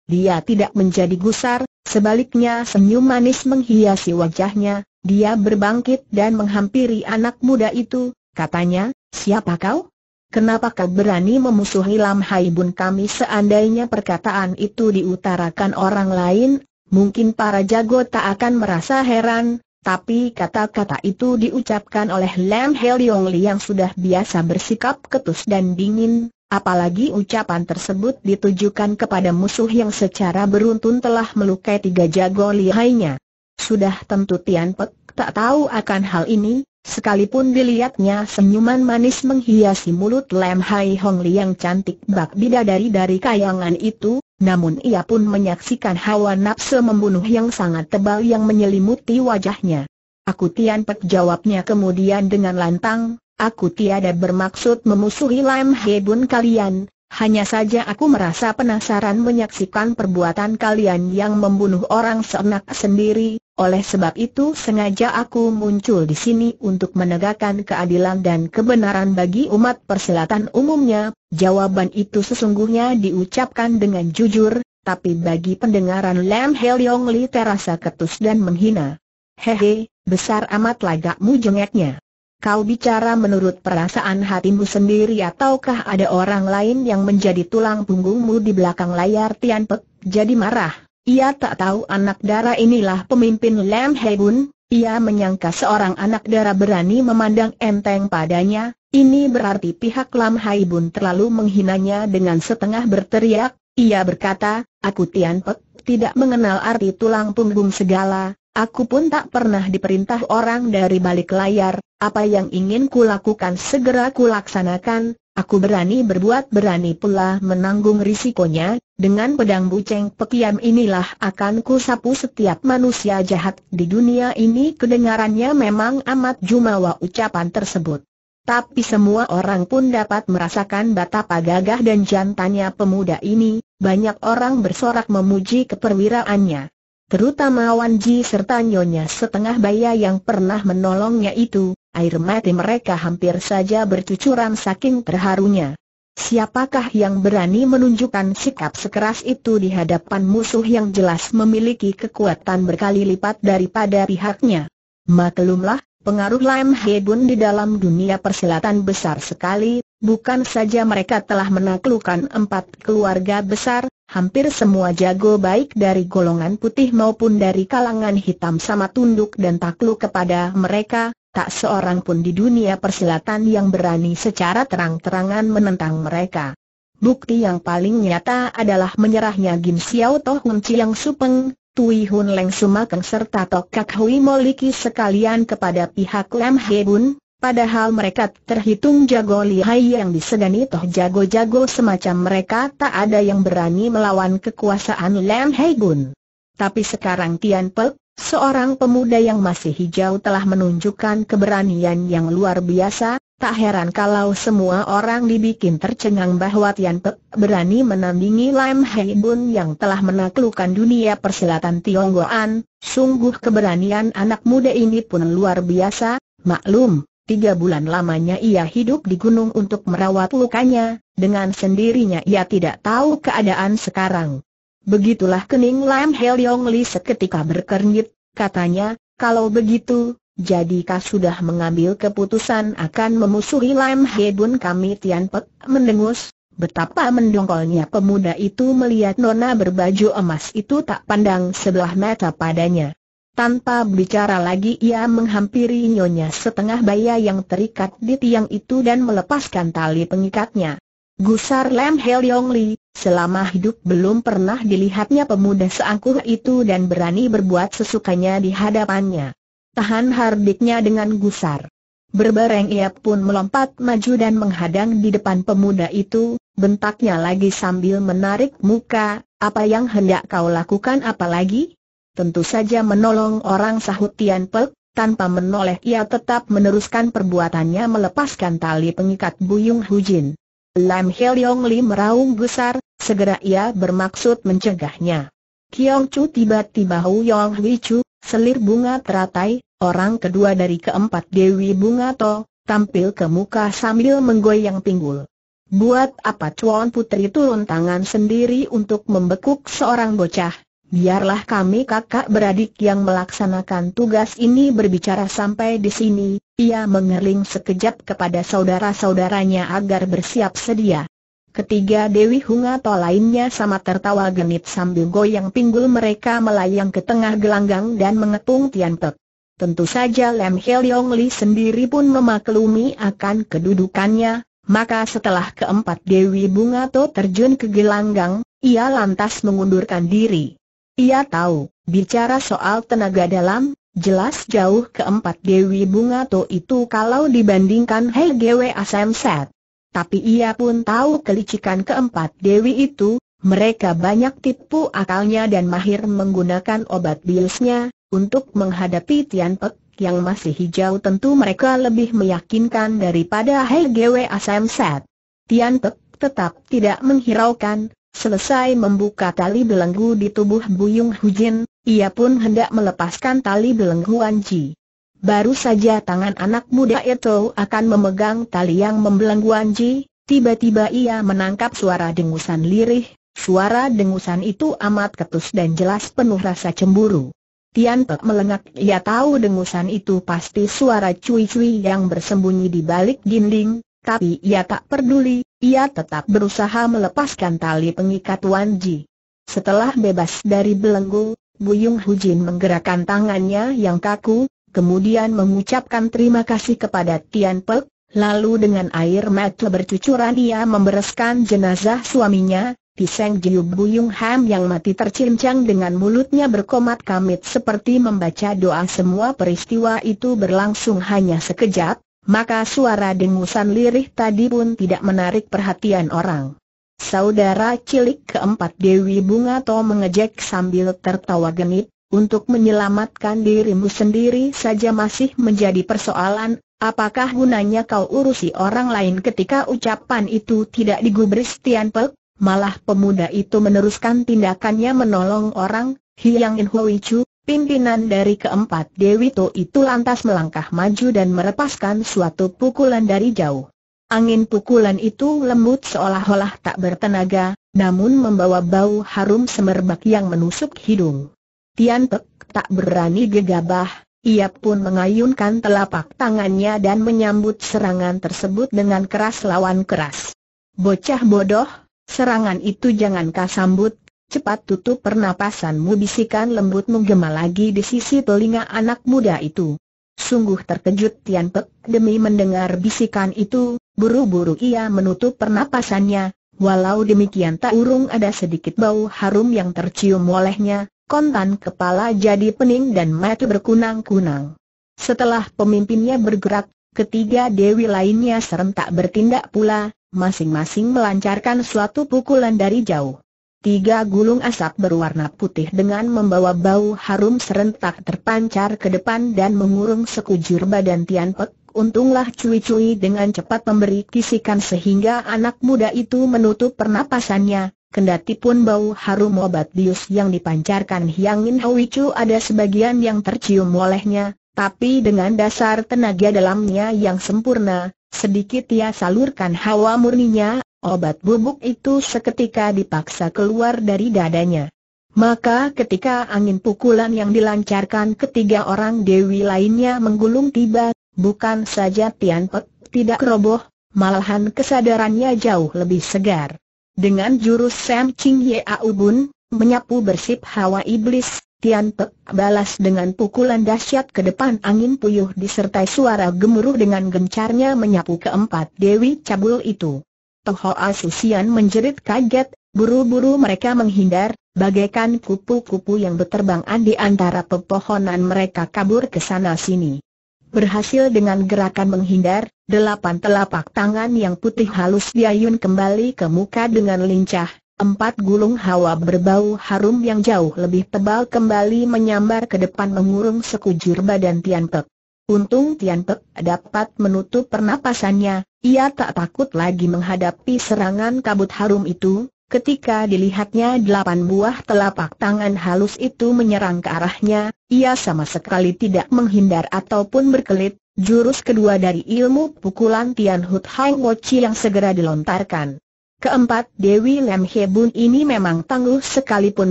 dia tidak menjadi gusar, Sebaliknya senyum manis menghiasi wajahnya, dia berbangkit dan menghampiri anak muda itu, katanya, siapa kau? Kenapa kau berani memusuhi Lam Hai Bun kami seandainya perkataan itu diutarakan orang lain, mungkin para jago tak akan merasa heran, tapi kata-kata itu diucapkan oleh Lam Heliong Li yang sudah biasa bersikap ketus dan dingin, Apalagi ucapan tersebut ditujukan kepada musuh yang secara beruntun telah melukai tiga jago lihainya. Sudah tentu Tian Pek tak tahu akan hal ini, sekalipun dilihatnya senyuman manis menghiasi mulut Lam Hai Hong Li yang cantik bak bidadari dari kayangan itu, namun ia pun menyaksikan hawa nafsu membunuh yang sangat tebal yang menyelimuti wajahnya. Aku Tian Pek jawabnya kemudian dengan lantang, Aku tiada bermaksud memusuhi Lam Hebun kalian, hanya saja aku merasa penasaran menyaksikan perbuatan kalian yang membunuh orang seenak sendiri, oleh sebab itu sengaja aku muncul di sini untuk menegakkan keadilan dan kebenaran bagi umat persilatan umumnya. Jawaban itu sesungguhnya diucapkan dengan jujur, tapi bagi pendengaran Lam Heliong Li terasa ketus dan menghina. Hehe, besar amat lagakmu jengeknya. Kau bicara menurut perasaan hatimu sendiri ataukah ada orang lain yang menjadi tulang punggungmu di belakang layar Tian Pek? Jadi marah. Ia tak tahu anak darah inilah pemimpin Lam Hebun, ia menyangka seorang anak darah berani memandang enteng padanya, ini berarti pihak Lam Haibun terlalu menghinanya dengan setengah berteriak, ia berkata, aku Tian Pek, tidak mengenal arti tulang punggung segala, Aku pun tak pernah diperintah orang dari balik layar, apa yang ingin kulakukan segera kulaksanakan, aku berani berbuat berani pula menanggung risikonya, dengan pedang buceng pekiam inilah akan kusapu setiap manusia jahat di dunia ini. Kedengarannya memang amat jumawa ucapan tersebut. Tapi semua orang pun dapat merasakan betapa gagah dan jantannya pemuda ini, banyak orang bersorak memuji keperwiraannya terutama Wan Ji serta nyonya setengah baya yang pernah menolongnya itu, air mata mereka hampir saja bercucuran saking terharunya. Siapakah yang berani menunjukkan sikap sekeras itu di hadapan musuh yang jelas memiliki kekuatan berkali lipat daripada pihaknya? Maklumlah, pengaruh Lam Hebun di dalam dunia persilatan besar sekali, bukan saja mereka telah menaklukkan empat keluarga besar, hampir semua jago baik dari golongan putih maupun dari kalangan hitam sama tunduk dan takluk kepada mereka, tak seorang pun di dunia persilatan yang berani secara terang-terangan menentang mereka. Bukti yang paling nyata adalah menyerahnya Gim Xiao Toh Hun Chiang Supeng, Tui Hun Leng Sumakeng serta Tok Kak Hui Moliki sekalian kepada pihak Lam Hebun, Padahal mereka terhitung jago lihai yang disegani toh jago-jago semacam mereka tak ada yang berani melawan kekuasaan Lam Hei Bun. Tapi sekarang Tian Pek, Seorang pemuda yang masih hijau telah menunjukkan keberanian yang luar biasa, tak heran kalau semua orang dibikin tercengang bahwa Tian Pek berani menandingi Lam Hei Bun yang telah menaklukkan dunia persilatan Tionggoan, sungguh keberanian anak muda ini pun luar biasa, maklum, tiga bulan lamanya ia hidup di gunung untuk merawat lukanya, dengan sendirinya ia tidak tahu keadaan sekarang. Begitulah kening Lam Heliong Li seketika berkernyit, katanya, kalau begitu, jadikah sudah mengambil keputusan akan memusuhi Lam Hebun kami Tian Pek mendengus, betapa mendongkolnya pemuda itu melihat nona berbaju emas itu tak pandang sebelah mata padanya. Tanpa bicara lagi ia menghampiri nyonya setengah baya yang terikat di tiang itu dan melepaskan tali pengikatnya. Gusar Lam Heliong Li, selama hidup belum pernah dilihatnya pemuda seangkuh itu dan berani berbuat sesukanya di hadapannya. Tahan hardiknya dengan gusar. Berbareng ia pun melompat maju dan menghadang di depan pemuda itu, bentaknya lagi sambil menarik muka, apa yang hendak kau lakukan apalagi? Tentu saja menolong orang sahut Tian Pek, tanpa menoleh ia tetap meneruskan perbuatannya melepaskan tali pengikat Buyung Hujin. Lam Heliong Li meraung gusar, segera ia bermaksud mencegahnya. Kiong Chu tiba-tiba Hu Yong Hui Chu, selir bunga teratai, orang kedua dari keempat Dewi Bunga To, tampil ke muka sambil menggoyang pinggul. Buat apa Chuan Putri turun tangan sendiri untuk membekuk seorang bocah, biarlah kami kakak beradik yang melaksanakan tugas ini berbicara sampai di sini, ia mengerling sekejap kepada saudara-saudaranya agar bersiap sedia. Ketiga Dewi Hungato lainnya sama tertawa genit sambil goyang pinggul mereka melayang ke tengah gelanggang dan mengepung Tian Pek. Tentu saja Lem Heliong Li sendiri pun memaklumi akan kedudukannya, maka setelah keempat Dewi Bungato terjun ke gelanggang, ia lantas mengundurkan diri. Ia tahu, bicara soal tenaga dalam, jelas jauh keempat Dewi Bunga To itu kalau dibandingkan Hei Gwe Asam Set. Tapi ia pun tahu kelicikan keempat Dewi itu, mereka banyak tipu akalnya dan mahir menggunakan obat biusnya, untuk menghadapi Tian Pek yang masih hijau tentu mereka lebih meyakinkan daripada Hei Gwe Asam Set. Tian Pek tetap tidak menghiraukan, Selesai membuka tali belenggu di tubuh Buyung Hujin, ia pun hendak melepaskan tali belenggu Anji. Baru saja tangan anak muda itu akan memegang tali yang membelenggu Anji, tiba-tiba ia menangkap suara dengusan lirih, suara dengusan itu amat ketus dan jelas penuh rasa cemburu. Tian Pek melengak, ia tahu dengusan itu pasti suara cui-cui yang bersembunyi di balik dinding, tapi ia tak peduli, ia tetap berusaha melepaskan tali pengikat Wan Ji. Setelah bebas dari belenggu, Buyung Hujin menggerakkan tangannya yang kaku, kemudian mengucapkan terima kasih kepada Tian Pek, lalu dengan air mata bercucuran ia membereskan jenazah suaminya, Piseng Jiu Buyung Ham yang mati tercincang dengan mulutnya berkomat kamit seperti membaca doa semua peristiwa itu berlangsung hanya sekejap, maka suara dengusan lirih tadi pun tidak menarik perhatian orang. Saudara cilik keempat Dewi Bunga To mengejek sambil tertawa genit, untuk menyelamatkan dirimu sendiri saja masih menjadi persoalan, apakah gunanya kau urusi orang lain ketika ucapan itu tidak digubris Tian Pek, malah pemuda itu meneruskan tindakannya menolong orang, Hiang In Hui Chu, Pimpinan dari keempat Dewi To itu lantas melangkah maju dan melepaskan suatu pukulan dari jauh. Angin pukulan itu lembut seolah-olah tak bertenaga, namun membawa bau harum semerbak yang menusuk hidung. Tian Pek tak berani gegabah, ia pun mengayunkan telapak tangannya dan menyambut serangan tersebut dengan keras lawan keras. Bocah bodoh, serangan itu jangan kau sambut, Cepat tutup pernapasanmu bisikan lembut menggema lagi di sisi telinga anak muda itu. Sungguh terkejut Tian Pek demi mendengar bisikan itu, buru-buru ia menutup pernapasannya, walau demikian tak urung ada sedikit bau harum yang tercium olehnya, kontan kepala jadi pening dan mata berkunang-kunang. Setelah pemimpinnya bergerak, ketiga dewi lainnya serentak bertindak pula, masing-masing melancarkan suatu pukulan dari jauh. Tiga gulung asap berwarna putih dengan membawa bau harum serentak terpancar ke depan dan mengurung sekujur badan Tian Pek. Untunglah cui-cui dengan cepat memberi kisikan sehingga anak muda itu menutup pernapasannya, kendati pun bau harum obat bius yang dipancarkan Hyang In Chu ada sebagian yang tercium olehnya, tapi dengan dasar tenaga dalamnya yang sempurna, sedikit ia salurkan hawa murninya, Obat bubuk itu seketika dipaksa keluar dari dadanya. Maka ketika angin pukulan yang dilancarkan ketiga orang dewi lainnya menggulung tiba, bukan saja Tian Pek tidak roboh, malahan kesadarannya jauh lebih segar. Dengan jurus Sam Ching Ye Bun, menyapu bersih hawa iblis, Tian Pek balas dengan pukulan dahsyat ke depan angin puyuh disertai suara gemuruh dengan gencarnya menyapu keempat dewi cabul itu. Tohoa Susian menjerit kaget, buru-buru mereka menghindar, bagaikan kupu-kupu yang berterbangan di antara pepohonan mereka kabur ke sana sini. Berhasil dengan gerakan menghindar, delapan telapak tangan yang putih halus diayun kembali ke muka dengan lincah, empat gulung hawa berbau harum yang jauh lebih tebal kembali menyambar ke depan mengurung sekujur badan Tian Pek. Untung Tian Pek dapat menutup pernapasannya, ia tak takut lagi menghadapi serangan kabut harum itu, ketika dilihatnya delapan buah telapak tangan halus itu menyerang ke arahnya, ia sama sekali tidak menghindar ataupun berkelit, jurus kedua dari ilmu pukulan Tian Hut Hang Wochi yang segera dilontarkan. Keempat, Dewi Lem Hebun ini memang tangguh sekalipun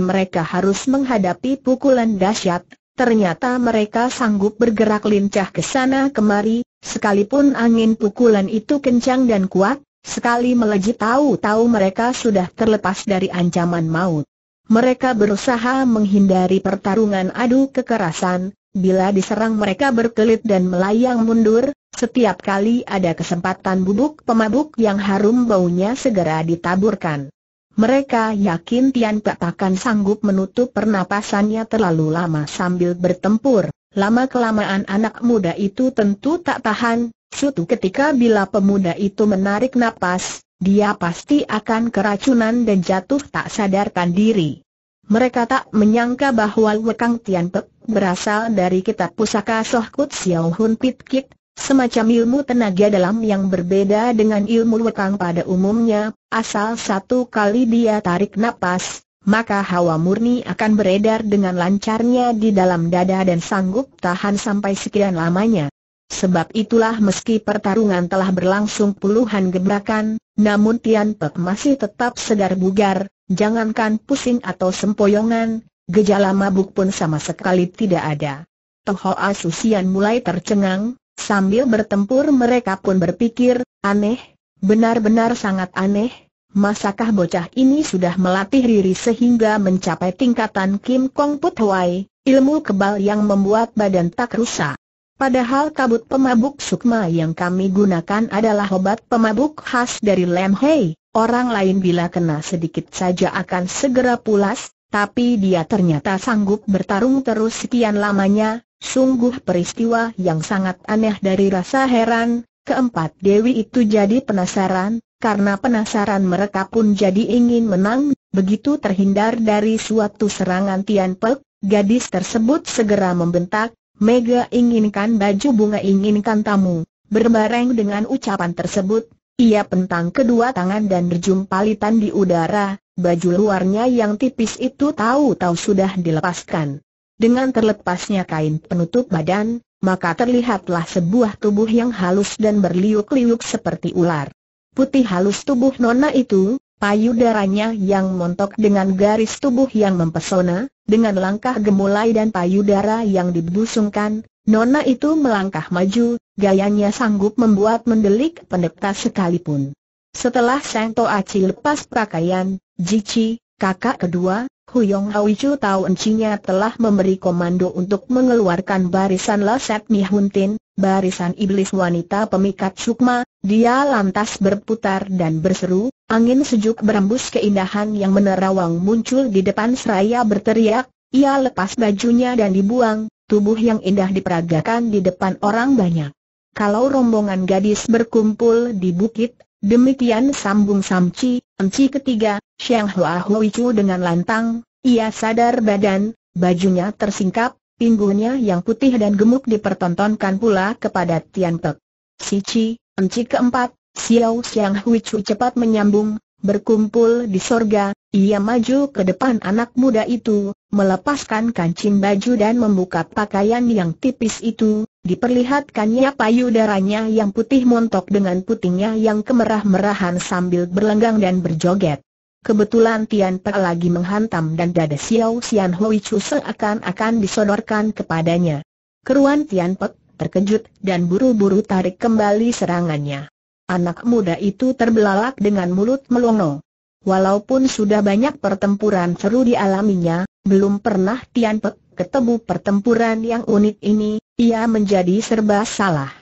mereka harus menghadapi pukulan dahsyat, Ternyata mereka sanggup bergerak lincah ke sana kemari, sekalipun angin pukulan itu kencang dan kuat, sekali melejit tahu-tahu mereka sudah terlepas dari ancaman maut. Mereka berusaha menghindari pertarungan adu kekerasan, bila diserang mereka berkelit dan melayang mundur, setiap kali ada kesempatan bubuk pemabuk yang harum baunya segera ditaburkan. Mereka yakin Tian Pek takkan sanggup menutup pernapasannya terlalu lama sambil bertempur. Lama-kelamaan anak muda itu tentu tak tahan, suatu ketika bila pemuda itu menarik napas, dia pasti akan keracunan dan jatuh tak sadarkan diri. Mereka tak menyangka bahwa Wekang Tian Pek berasal dari kitab pusaka Soh Kut Xiao Hun Pit Kit, Semacam ilmu tenaga dalam yang berbeda dengan ilmu wekang pada umumnya, asal satu kali dia tarik napas, maka hawa murni akan beredar dengan lancarnya di dalam dada dan sanggup tahan sampai sekian lamanya. Sebab itulah meski pertarungan telah berlangsung puluhan gebrakan, namun Tian Pek masih tetap segar bugar, jangankan pusing atau sempoyongan, gejala mabuk pun sama sekali tidak ada. Toho Asusian mulai tercengang, Sambil bertempur mereka pun berpikir, aneh, benar-benar sangat aneh, masakah bocah ini sudah melatih diri sehingga mencapai tingkatan Kim Kong Put Huai, ilmu kebal yang membuat badan tak rusak. Padahal kabut pemabuk sukma yang kami gunakan adalah obat pemabuk khas dari Lem Hei. Orang lain bila kena sedikit saja akan segera pulas, tapi dia ternyata sanggup bertarung terus sekian lamanya, Sungguh peristiwa yang sangat aneh dari rasa heran, keempat Dewi itu jadi penasaran, karena penasaran mereka pun jadi ingin menang, begitu terhindar dari suatu serangan Tian Pek, gadis tersebut segera membentak, Mega inginkan baju bunga inginkan tamu, berbareng dengan ucapan tersebut, ia pentang kedua tangan dan berjumpalitan di udara, baju luarnya yang tipis itu tahu-tahu sudah dilepaskan. Dengan terlepasnya kain penutup badan, maka terlihatlah sebuah tubuh yang halus dan berliuk-liuk seperti ular. Putih halus tubuh nona itu, payudaranya yang montok dengan garis tubuh yang mempesona, dengan langkah gemulai dan payudara yang dibusungkan, nona itu melangkah maju, gayanya sanggup membuat mendelik pendeta sekalipun. Setelah Sang Toaci lepas pakaian, Jici, kakak kedua, Huyong Chu tahu encinya telah memberi komando untuk mengeluarkan barisan Laset Mihuntin, barisan iblis wanita pemikat sukma, dia lantas berputar dan berseru, angin sejuk berembus keindahan yang menerawang muncul di depan seraya berteriak, ia lepas bajunya dan dibuang, tubuh yang indah diperagakan di depan orang banyak. Kalau rombongan gadis berkumpul di bukit, Demikian sambung Samci, Enci ketiga, Xiang Hua Hui dengan lantang, ia sadar badan, bajunya tersingkap, pinggulnya yang putih dan gemuk dipertontonkan pula kepada Tian Pek. Cici, Enci keempat, Xiao Xiang Hui cepat menyambung, berkumpul di sorga, ia maju ke depan anak muda itu, melepaskan kancing baju dan membuka pakaian yang tipis itu, diperlihatkannya payudaranya yang putih montok dengan putingnya yang kemerah-merahan sambil berlenggang dan berjoget. Kebetulan Tian Pek lagi menghantam dan dada Xiao Xian Hui Chu seakan-akan disodorkan kepadanya. Keruan Tian Pek terkejut dan buru-buru tarik kembali serangannya. Anak muda itu terbelalak dengan mulut melongo. Walaupun sudah banyak pertempuran seru dialaminya, belum pernah Tian Pek ketemu pertempuran yang unik ini, ia menjadi serba salah.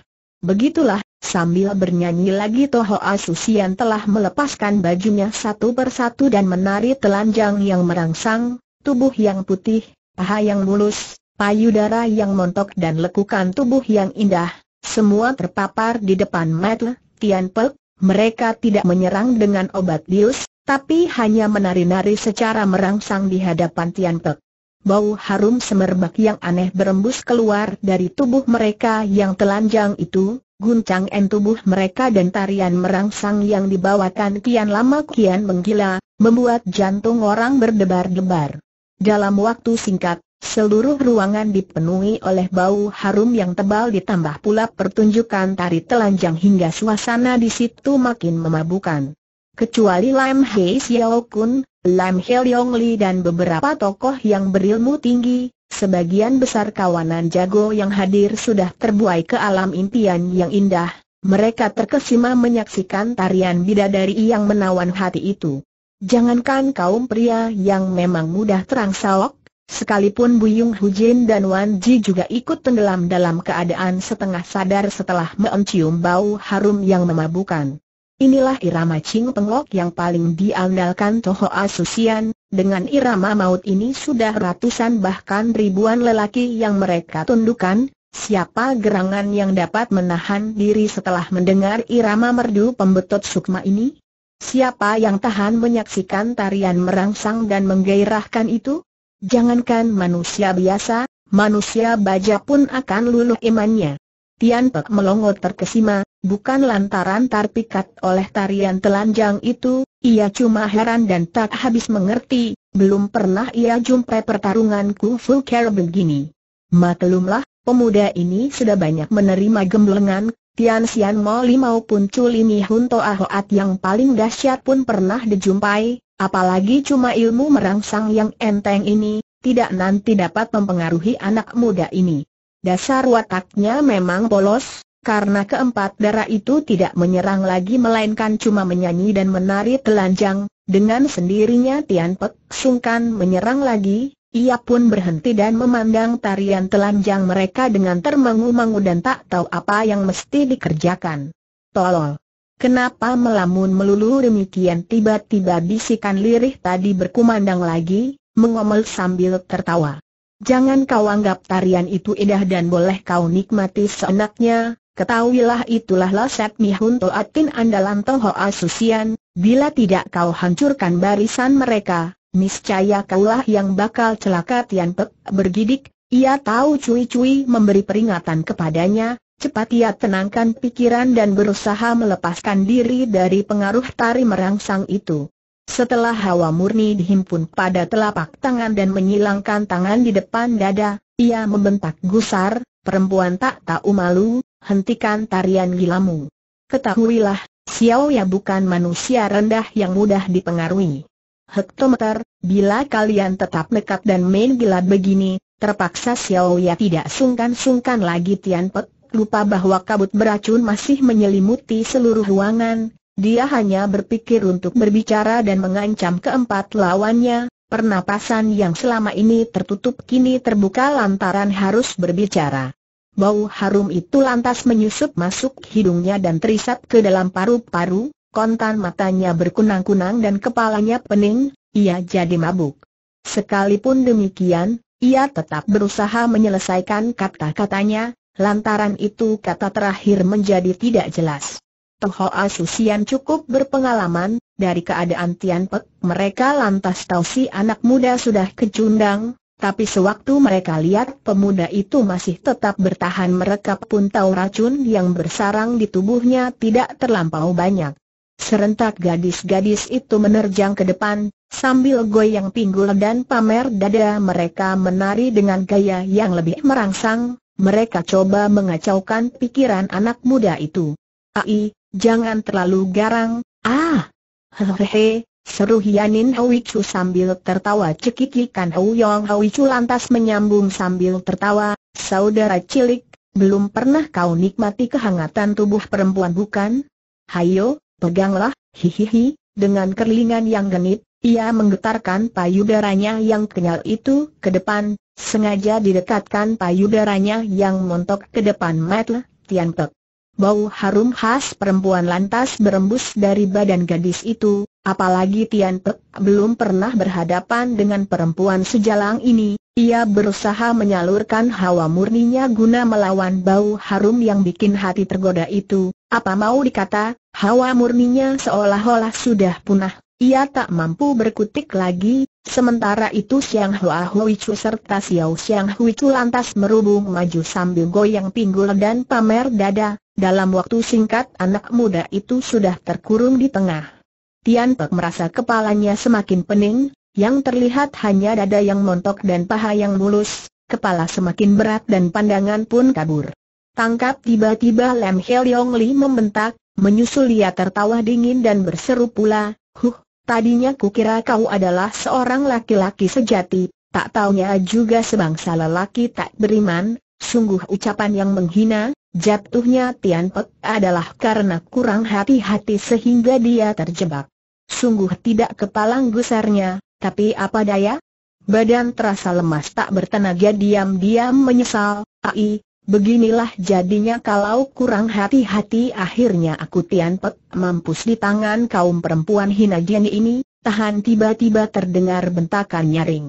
Begitulah, Sambil bernyanyi lagi Toho Asusian telah melepaskan bajunya satu persatu dan menari telanjang yang merangsang, tubuh yang putih, paha yang mulus, payudara yang montok dan lekukan tubuh yang indah, semua terpapar di depan mata Tian Pek, mereka tidak menyerang dengan obat bius, tapi hanya menari-nari secara merangsang di hadapan Tian Pek. Bau harum semerbak yang aneh berembus keluar dari tubuh mereka yang telanjang itu, guncang en tubuh mereka dan tarian merangsang yang dibawakan kian lama kian menggila, membuat jantung orang berdebar-debar. Dalam waktu singkat, seluruh ruangan dipenuhi oleh bau harum yang tebal ditambah pula pertunjukan tari telanjang hingga suasana di situ makin memabukan. Kecuali Lam Hei Xiao Kun, Lam Hei Li dan beberapa tokoh yang berilmu tinggi, Sebagian besar kawanan jago yang hadir sudah terbuai ke alam impian yang indah, mereka terkesima menyaksikan tarian bidadari yang menawan hati itu. Jangankan kaum pria yang memang mudah terangsang, sekalipun Buyung Hujin dan Wan Ji juga ikut tenggelam dalam keadaan setengah sadar setelah mencium bau harum yang memabukkan. Inilah irama Ching Penglok yang paling diandalkan Toho Asusian, dengan irama maut ini sudah ratusan bahkan ribuan lelaki yang mereka tundukkan, siapa gerangan yang dapat menahan diri setelah mendengar irama merdu pembetot sukma ini? Siapa yang tahan menyaksikan tarian merangsang dan menggairahkan itu? Jangankan manusia biasa, manusia baja pun akan luluh imannya. Tian Pek melongo terkesima, bukan lantaran terpikat oleh tarian telanjang itu, ia cuma heran dan tak habis mengerti, belum pernah ia jumpa pertarungan kungfu care begini. Maklumlah, pemuda ini sudah banyak menerima gemblengan, Tian Sian Mo Li maupun Culini Hunto Ahoat yang paling dahsyat pun pernah dijumpai, apalagi cuma ilmu merangsang yang enteng ini, tidak nanti dapat mempengaruhi anak muda ini. Dasar wataknya memang polos, karena keempat darah itu tidak menyerang lagi melainkan cuma menyanyi dan menari telanjang, dengan sendirinya Tian Pek sungkan menyerang lagi, ia pun berhenti dan memandang tarian telanjang mereka dengan termangu-mangu dan tak tahu apa yang mesti dikerjakan. Tolol! Kenapa melamun melulu demikian tiba-tiba bisikan lirih tadi berkumandang lagi, mengomel sambil tertawa. Jangan kau anggap tarian itu indah dan boleh kau nikmati seenaknya, ketahuilah itulah laset mihunto atin andalan Toho Asusian, bila tidak kau hancurkan barisan mereka, niscaya kaulah yang bakal celaka Tian Pek bergidik, ia tahu cui-cui memberi peringatan kepadanya, cepat ia tenangkan pikiran dan berusaha melepaskan diri dari pengaruh tari merangsang itu. Setelah hawa murni dihimpun pada telapak tangan dan menyilangkan tangan di depan dada, ia membentak gusar, perempuan tak tahu malu, hentikan tarian gilamu. Ketahuilah, Xiao ya bukan manusia rendah yang mudah dipengaruhi. Hektometer, bila kalian tetap nekat dan main gila begini, terpaksa Xiao ya tidak sungkan-sungkan lagi Tian Pek, lupa bahwa kabut beracun masih menyelimuti seluruh ruangan, dia hanya berpikir untuk berbicara dan mengancam keempat lawannya, pernapasan yang selama ini tertutup kini terbuka lantaran harus berbicara. Bau harum itu lantas menyusup masuk hidungnya dan terisap ke dalam paru-paru, kontan matanya berkunang-kunang dan kepalanya pening, ia jadi mabuk. Sekalipun demikian, ia tetap berusaha menyelesaikan kata-katanya, lantaran itu kata terakhir menjadi tidak jelas. Tohoa Susian cukup berpengalaman, dari keadaan Tian Pek mereka lantas tahu si anak muda sudah kecundang, tapi sewaktu mereka lihat pemuda itu masih tetap bertahan mereka pun tahu racun yang bersarang di tubuhnya tidak terlampau banyak. Serentak gadis-gadis itu menerjang ke depan, sambil goyang pinggul dan pamer dada mereka menari dengan gaya yang lebih merangsang, mereka coba mengacaukan pikiran anak muda itu. Ai, jangan terlalu garang, ah! Hehehe, Seru Hianin Chu sambil tertawa cekikikan Yong Chu lantas menyambung sambil tertawa, saudara cilik, belum pernah kau nikmati kehangatan tubuh perempuan bukan? Hayo, peganglah, hihihi, dengan kerlingan yang genit, ia menggetarkan payudaranya yang kenyal itu ke depan, sengaja didekatkan payudaranya yang montok ke depan Matle, Tian Pek. Bau harum khas perempuan lantas berembus dari badan gadis itu, apalagi Tian Pek belum pernah berhadapan dengan perempuan sejalang ini, ia berusaha menyalurkan hawa murninya guna melawan bau harum yang bikin hati tergoda itu, apa mau dikata, hawa murninya seolah-olah sudah punah, ia tak mampu berkutik lagi, sementara itu Siang Hua Chu serta Xiao Siang Chu lantas merubung maju sambil goyang pinggul dan pamer dada, dalam waktu singkat anak muda itu sudah terkurung di tengah. Tian Pek merasa kepalanya semakin pening, yang terlihat hanya dada yang montok dan paha yang mulus, kepala semakin berat dan pandangan pun kabur. Tangkap tiba-tiba Lam Heliong Li membentak, menyusul ia tertawa dingin dan berseru pula, Huh, tadinya kukira kau adalah seorang laki-laki sejati, tak taunya juga sebangsa lelaki tak beriman, sungguh ucapan yang menghina, Jatuhnya Tian Pek adalah karena kurang hati-hati sehingga dia terjebak. Sungguh tidak kepalang gusarnya, tapi apa daya? Badan terasa lemas tak bertenaga diam-diam menyesal, ai, beginilah jadinya kalau kurang hati-hati akhirnya aku Tian Pek mampus di tangan kaum perempuan hina jeni ini, tahan tiba-tiba terdengar bentakan nyaring.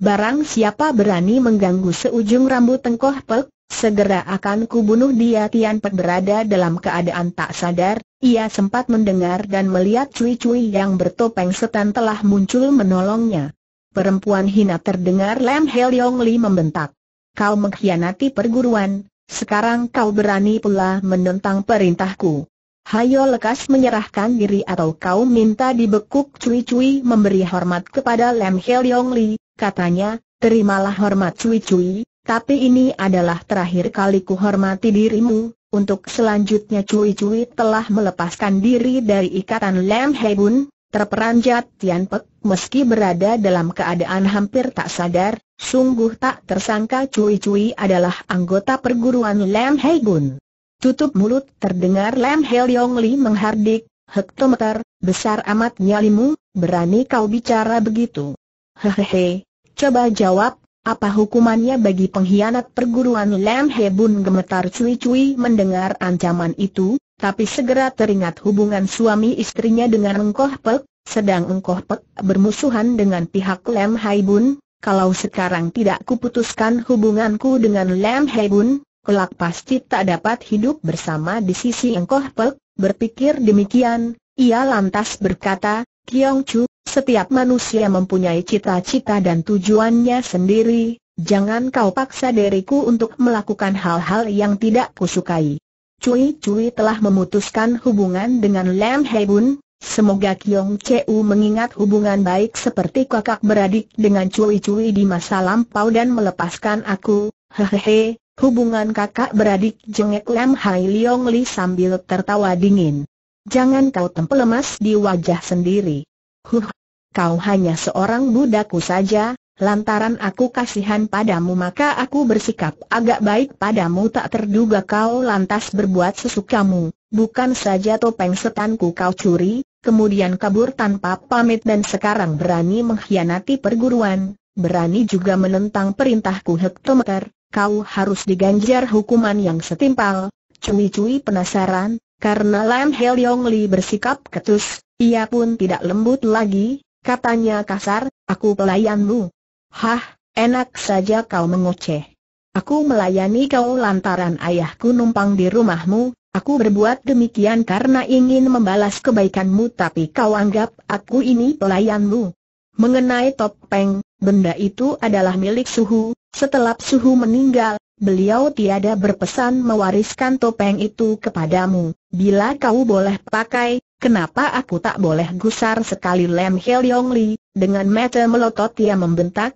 Barang siapa berani mengganggu seujung rambut tengkoh Pek, Segera akan kubunuh dia Tian Pek berada dalam keadaan tak sadar, ia sempat mendengar dan melihat cui-cui yang bertopeng setan telah muncul menolongnya. Perempuan hina terdengar Lam Heliong Li membentak. Kau mengkhianati perguruan, sekarang kau berani pula menentang perintahku. Hayo lekas menyerahkan diri atau kau minta dibekuk cui-cui memberi hormat kepada Lam Heliong Li, katanya, terimalah hormat cui-cui, tapi ini adalah terakhir kali ku hormati dirimu, untuk selanjutnya Cui-Cui telah melepaskan diri dari ikatan Lam Hebun, terperanjat Tian Pek, meski berada dalam keadaan hampir tak sadar, sungguh tak tersangka Cui-Cui adalah anggota perguruan Lam Hebun. Tutup mulut terdengar Lam Heliong Li menghardik, hektometer, besar amat nyalimu, berani kau bicara begitu. Hehehe, coba jawab, apa hukumannya bagi pengkhianat perguruan Lam Hebun gemetar cui-cui mendengar ancaman itu, tapi segera teringat hubungan suami istrinya dengan Engkoh Pek, sedang Engkoh Pek bermusuhan dengan pihak Lam Hebun, kalau sekarang tidak kuputuskan hubunganku dengan Lam Hebun, kelak pasti tak dapat hidup bersama di sisi Engkoh Pek, berpikir demikian, ia lantas berkata, Kiong Chu, setiap manusia mempunyai cita-cita dan tujuannya sendiri, jangan kau paksa diriku untuk melakukan hal-hal yang tidak kusukai. Cui Cui telah memutuskan hubungan dengan Lam Hebun, semoga Kiong Cheu mengingat hubungan baik seperti kakak beradik dengan Cui Cui di masa lampau dan melepaskan aku, hehehe, hubungan kakak beradik jengek Lam Hai Liong Li sambil tertawa dingin. Jangan kau tempel lemas di wajah sendiri. Huh, kau hanya seorang budakku saja, lantaran aku kasihan padamu maka aku bersikap agak baik padamu. Tak terduga kau lantas berbuat sesukamu, bukan saja topeng setanku kau curi, kemudian kabur tanpa pamit dan sekarang berani mengkhianati perguruan, berani juga menentang perintahku hektometer, kau harus diganjar hukuman yang setimpal, cui-cui penasaran, karena Lam Heliong Li bersikap ketus, ia pun tidak lembut lagi, katanya kasar, aku pelayanmu. Hah, enak saja kau mengoceh. Aku melayani kau lantaran ayahku numpang di rumahmu, Aku berbuat demikian karena ingin membalas kebaikanmu tapi kau anggap aku ini pelayanmu. Mengenai topeng, benda itu adalah milik suhu, setelah suhu meninggal, beliau tiada berpesan mewariskan topeng itu kepadamu. Bila kau boleh pakai, kenapa aku tak boleh gusar sekali Lem Hiong Li, dengan mata melotot ia membentak.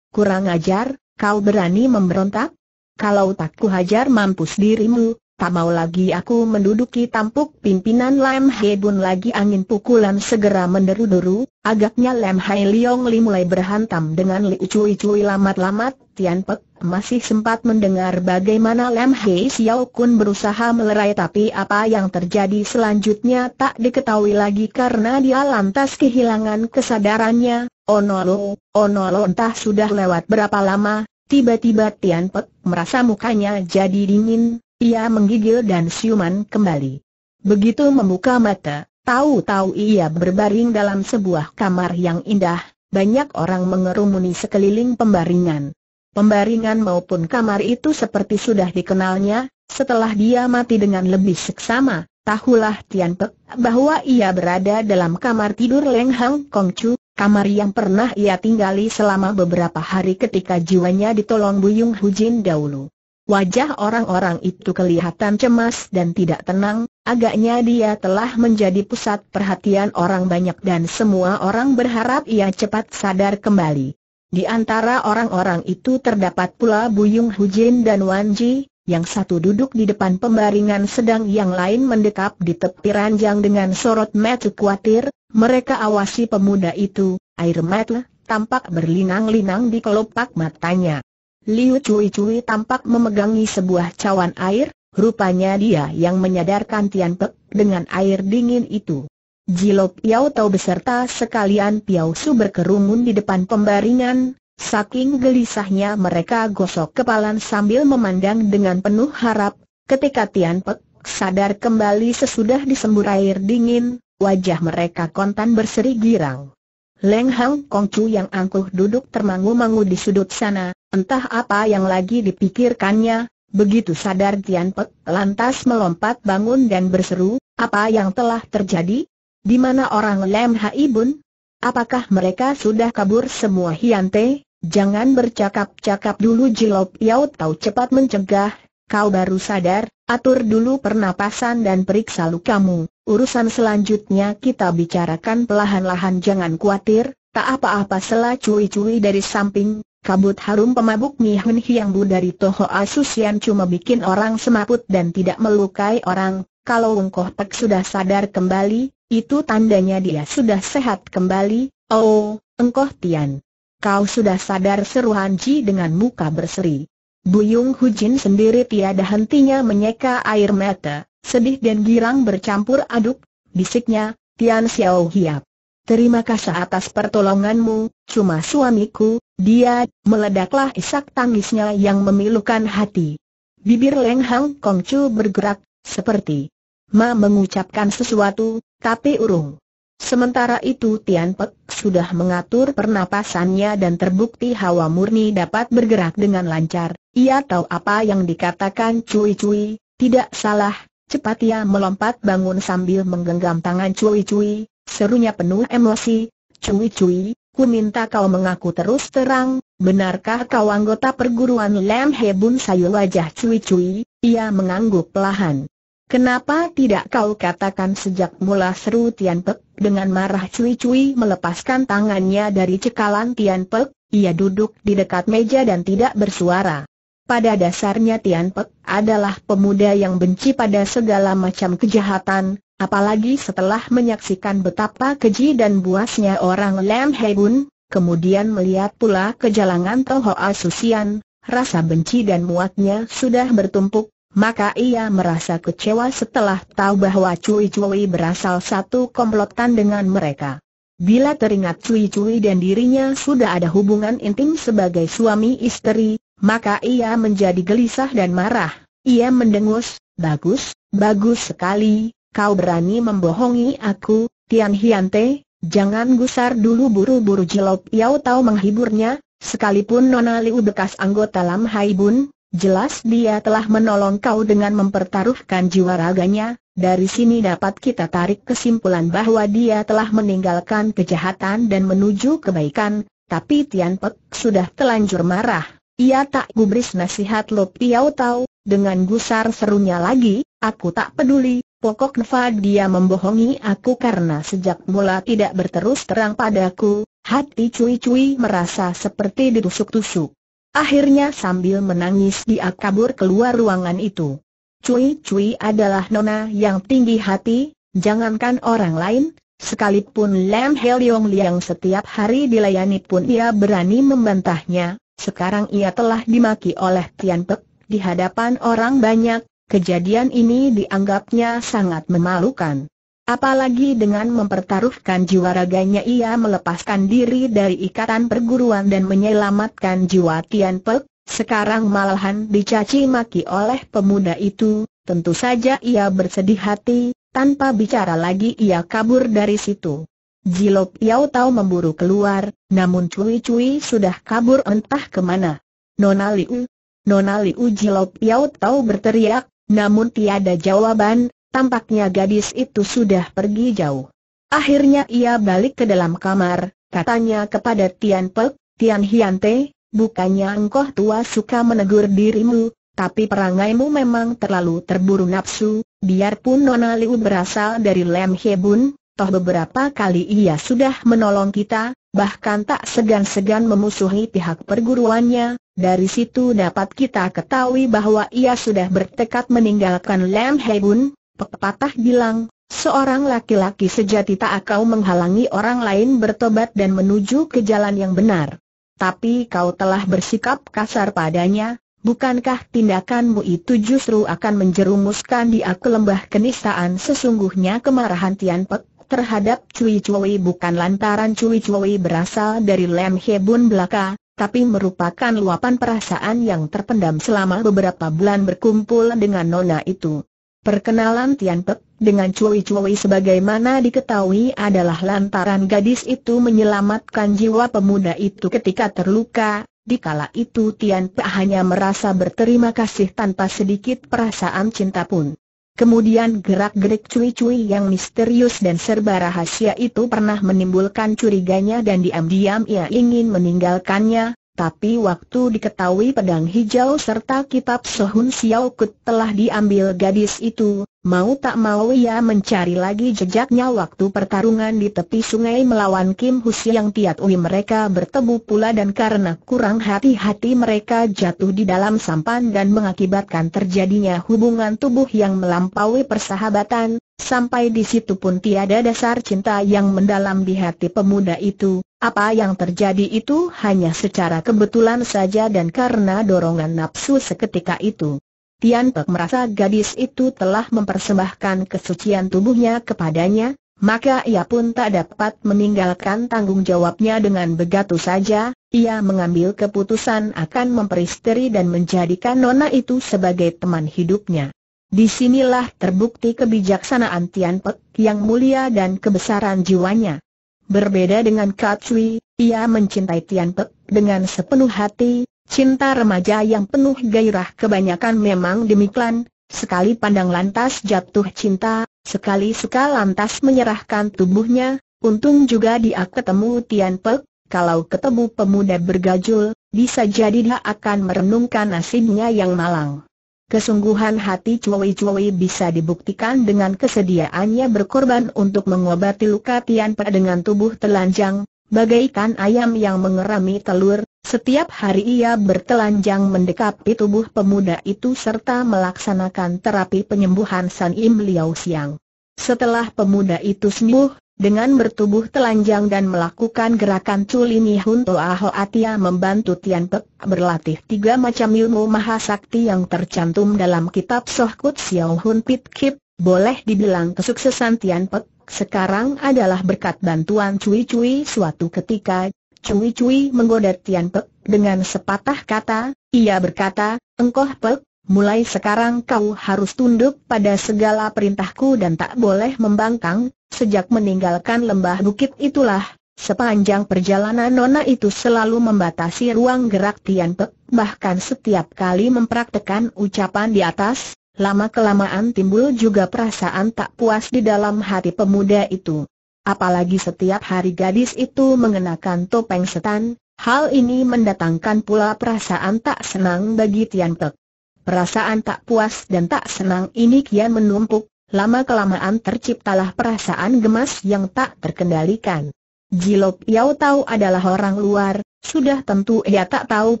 Kurang ajar, kau berani memberontak? Kalau tak kuhajar mampus dirimu, Tak mau lagi aku menduduki tampuk pimpinan Lam Hai Bun lagi angin pukulan segera menderu-deru, agaknya Lam Hai Liong Li mulai berhantam dengan Li Cui Cui lamat-lamat, Tian Pek masih sempat mendengar bagaimana Lam Hai Xiao Kun berusaha melerai tapi apa yang terjadi selanjutnya tak diketahui lagi karena dia lantas kehilangan kesadarannya, Onolo, Onolo entah sudah lewat berapa lama, tiba-tiba Tian Pek merasa mukanya jadi dingin, ia menggigil dan siuman kembali. Begitu membuka mata, tahu-tahu ia berbaring dalam sebuah kamar yang indah, banyak orang mengerumuni sekeliling pembaringan. Pembaringan maupun kamar itu seperti sudah dikenalnya, setelah dia mati dengan lebih seksama, tahulah Tian Pek bahwa ia berada dalam kamar tidur Leng Hang Kong Chu, kamar yang pernah ia tinggali selama beberapa hari ketika jiwanya ditolong Buyung Hujin dahulu. Wajah orang-orang itu kelihatan cemas dan tidak tenang, agaknya dia telah menjadi pusat perhatian orang banyak dan semua orang berharap ia cepat sadar kembali. Di antara orang-orang itu terdapat pula Buyung Hujin dan Wan Ji, yang satu duduk di depan pembaringan sedang yang lain mendekap di tepi ranjang dengan sorot mata khawatir, mereka awasi pemuda itu, air mata tampak berlinang-linang di kelopak matanya. Liu Cui Cui tampak memegangi sebuah cawan air, rupanya dia yang menyadarkan Tian Pek dengan air dingin itu. Jilo Piao Tau beserta sekalian Piao Su berkerumun di depan pembaringan, saking gelisahnya mereka gosok kepala sambil memandang dengan penuh harap, ketika Tian Pek sadar kembali sesudah disembur air dingin, wajah mereka kontan berseri girang. Leng Hang Kong Chu yang angkuh duduk termangu-mangu di sudut sana, entah apa yang lagi dipikirkannya, begitu sadar Tian Pek lantas melompat bangun dan berseru, apa yang telah terjadi? Di mana orang Lem Hai Bun? Apakah mereka sudah kabur semua Hiante? Jangan bercakap-cakap dulu Jilop Yao tahu cepat mencegah, kau baru sadar, atur dulu pernapasan dan periksa lukamu. Urusan selanjutnya kita bicarakan pelahan-lahan jangan khawatir, tak apa-apa sela cui-cui dari samping, kabut harum pemabuk Mihun Hiang Bu dari Toho Asusian cuma bikin orang semaput dan tidak melukai orang, kalau Wengkoh Pek sudah sadar kembali, itu tandanya dia sudah sehat kembali, oh, Engkoh Tian. Kau sudah sadar seruan Ji dengan muka berseri. Buyung Hujin sendiri tiada hentinya menyeka air mata, sedih dan girang bercampur aduk, bisiknya, Tian Xiao Hiap. Terima kasih atas pertolonganmu, cuma suamiku, dia, meledaklah isak tangisnya yang memilukan hati. Bibir Leng Hang Kongcu bergerak, seperti Ma mengucapkan sesuatu, tapi urung. Sementara itu Tian Pek sudah mengatur pernapasannya dan terbukti hawa murni dapat bergerak dengan lancar. Ia tahu apa yang dikatakan Cui-Cui, tidak salah, Cepat ia melompat bangun sambil menggenggam tangan Cui Cui, serunya penuh emosi, Cui Cui, ku minta kau mengaku terus terang, benarkah kau anggota perguruan Lam Hebun sayu wajah Cui Cui, ia mengangguk pelahan. Kenapa tidak kau katakan sejak mula seru Tian Pek, dengan marah Cui Cui melepaskan tangannya dari cekalan Tian Pek, ia duduk di dekat meja dan tidak bersuara. Pada dasarnya Tian Pek adalah pemuda yang benci pada segala macam kejahatan, apalagi setelah menyaksikan betapa keji dan buasnya orang Lam Hebun, kemudian melihat pula kejalangan Toho Asusian, rasa benci dan muaknya sudah bertumpuk, maka ia merasa kecewa setelah tahu bahwa Cui-Cui berasal satu komplotan dengan mereka. Bila teringat Cui-Cui dan dirinya sudah ada hubungan intim sebagai suami istri, maka ia menjadi gelisah dan marah. Ia mendengus, bagus, bagus sekali, kau berani membohongi aku, Tian Hiante, jangan gusar dulu buru-buru Jilop. Yao tahu menghiburnya, sekalipun Nona Liu bekas anggota Lam Hai Bun, jelas dia telah menolong kau dengan mempertaruhkan jiwa raganya, dari sini dapat kita tarik kesimpulan bahwa dia telah meninggalkan kejahatan dan menuju kebaikan, tapi Tian Pek sudah telanjur marah. Ia tak gubris nasihat Lo Piao Tau, dengan gusar serunya lagi, aku tak peduli, pokok Neva dia membohongi aku karena sejak mula tidak berterus terang padaku, hati cui-cui merasa seperti ditusuk-tusuk. Akhirnya sambil menangis dia kabur keluar ruangan itu. Cui-cui adalah nona yang tinggi hati, jangankan orang lain, sekalipun Lam Heliong yang setiap hari dilayani pun ia berani membantahnya, sekarang ia telah dimaki oleh Tian Pek, di hadapan orang banyak, kejadian ini dianggapnya sangat memalukan. Apalagi dengan mempertaruhkan jiwa raganya ia melepaskan diri dari ikatan perguruan dan menyelamatkan jiwa Tian Pek, sekarang malahan dicaci maki oleh pemuda itu, tentu saja ia bersedih hati, tanpa bicara lagi ia kabur dari situ. Jilop Yao tahu memburu keluar, namun Cui Cui sudah kabur entah ke mana. Nona Liu, Nona Liu Jilop Yao tahu berteriak, namun tiada jawaban, tampaknya gadis itu sudah pergi jauh. Akhirnya ia balik ke dalam kamar, katanya kepada Tian Pek, Tian Hiante, bukannya engkau tua suka menegur dirimu, tapi perangaimu memang terlalu terburu nafsu, biarpun Nona Liu berasal dari Lem Hebun, toh beberapa kali ia sudah menolong kita, bahkan tak segan-segan memusuhi pihak perguruannya, dari situ dapat kita ketahui bahwa ia sudah bertekad meninggalkan Lem Hebun, Pepatah bilang, seorang laki-laki sejati tak akan menghalangi orang lain bertobat dan menuju ke jalan yang benar. Tapi kau telah bersikap kasar padanya, bukankah tindakanmu itu justru akan menjerumuskan dia ke lembah kenistaan sesungguhnya kemarahan Tian Pek terhadap Cui Cui bukan lantaran Cui Cui berasal dari Lem Hebun belaka, tapi merupakan luapan perasaan yang terpendam selama beberapa bulan berkumpul dengan nona itu. Perkenalan Tian Pek dengan Cui Cui sebagaimana diketahui adalah lantaran gadis itu menyelamatkan jiwa pemuda itu ketika terluka, dikala itu Tian Pek hanya merasa berterima kasih tanpa sedikit perasaan cinta pun. Kemudian gerak-gerik Cui-Cui yang misterius dan serba rahasia itu pernah menimbulkan curiganya dan diam-diam ia ingin meninggalkannya, tapi waktu diketahui pedang hijau serta kitab Sohun Xiao Kut telah diambil gadis itu, mau tak mau ia mencari lagi jejaknya waktu pertarungan di tepi sungai melawan Kim Hus yang tiat ui mereka bertemu pula dan karena kurang hati-hati mereka jatuh di dalam sampan dan mengakibatkan terjadinya hubungan tubuh yang melampaui persahabatan, sampai di situ pun tiada dasar cinta yang mendalam di hati pemuda itu, apa yang terjadi itu hanya secara kebetulan saja dan karena dorongan nafsu seketika itu. Tian Pek merasa gadis itu telah mempersembahkan kesucian tubuhnya kepadanya, maka ia pun tak dapat meninggalkan tanggung jawabnya dengan begitu saja, ia mengambil keputusan akan memperisteri dan menjadikan nona itu sebagai teman hidupnya. Di sinilah terbukti kebijaksanaan Tian Pek yang mulia dan kebesaran jiwanya. Berbeda dengan Katsui, ia mencintai Tian Pek dengan sepenuh hati, cinta remaja yang penuh gairah kebanyakan memang demikian, sekali pandang lantas jatuh cinta, sekali suka lantas menyerahkan tubuhnya, untung juga dia ketemu Tian Pek, kalau ketemu pemuda bergajul, bisa jadi dia akan merenungkan nasibnya yang malang. Kesungguhan hati Cuai-Cuai bisa dibuktikan dengan kesediaannya berkorban untuk mengobati luka Tian Pe dengan tubuh telanjang, bagaikan ayam yang mengerami telur, setiap hari ia bertelanjang mendekati tubuh pemuda itu serta melaksanakan terapi penyembuhan San Im Liao Siang. Setelah pemuda itu sembuh, dengan bertubuh telanjang dan melakukan gerakan Culini Hunto Aho Atia membantu Tian Pek berlatih tiga macam ilmu mahasakti yang tercantum dalam kitab Soh Kut Xiao Hun Pit Kip, boleh dibilang kesuksesan Tian Pek sekarang adalah berkat bantuan Cui Cui suatu ketika, Cui Cui menggoda Tian Pek dengan sepatah kata, ia berkata, engkau Pek, mulai sekarang kau harus tunduk pada segala perintahku dan tak boleh membangkang, Sejak meninggalkan lembah bukit itulah, Sepanjang perjalanan Nona itu selalu membatasi ruang gerak Tian Pek, bahkan setiap kali mempraktekan ucapan di atas, lama-kelamaan timbul juga perasaan tak puas di dalam hati pemuda itu. Apalagi setiap hari gadis itu mengenakan topeng setan, hal ini mendatangkan pula perasaan tak senang bagi Tian Pek. Perasaan tak puas dan tak senang ini kian menumpuk, lama-kelamaan terciptalah perasaan gemas yang tak terkendalikan. Jilop Yao tahu adalah orang luar, sudah tentu ia tak tahu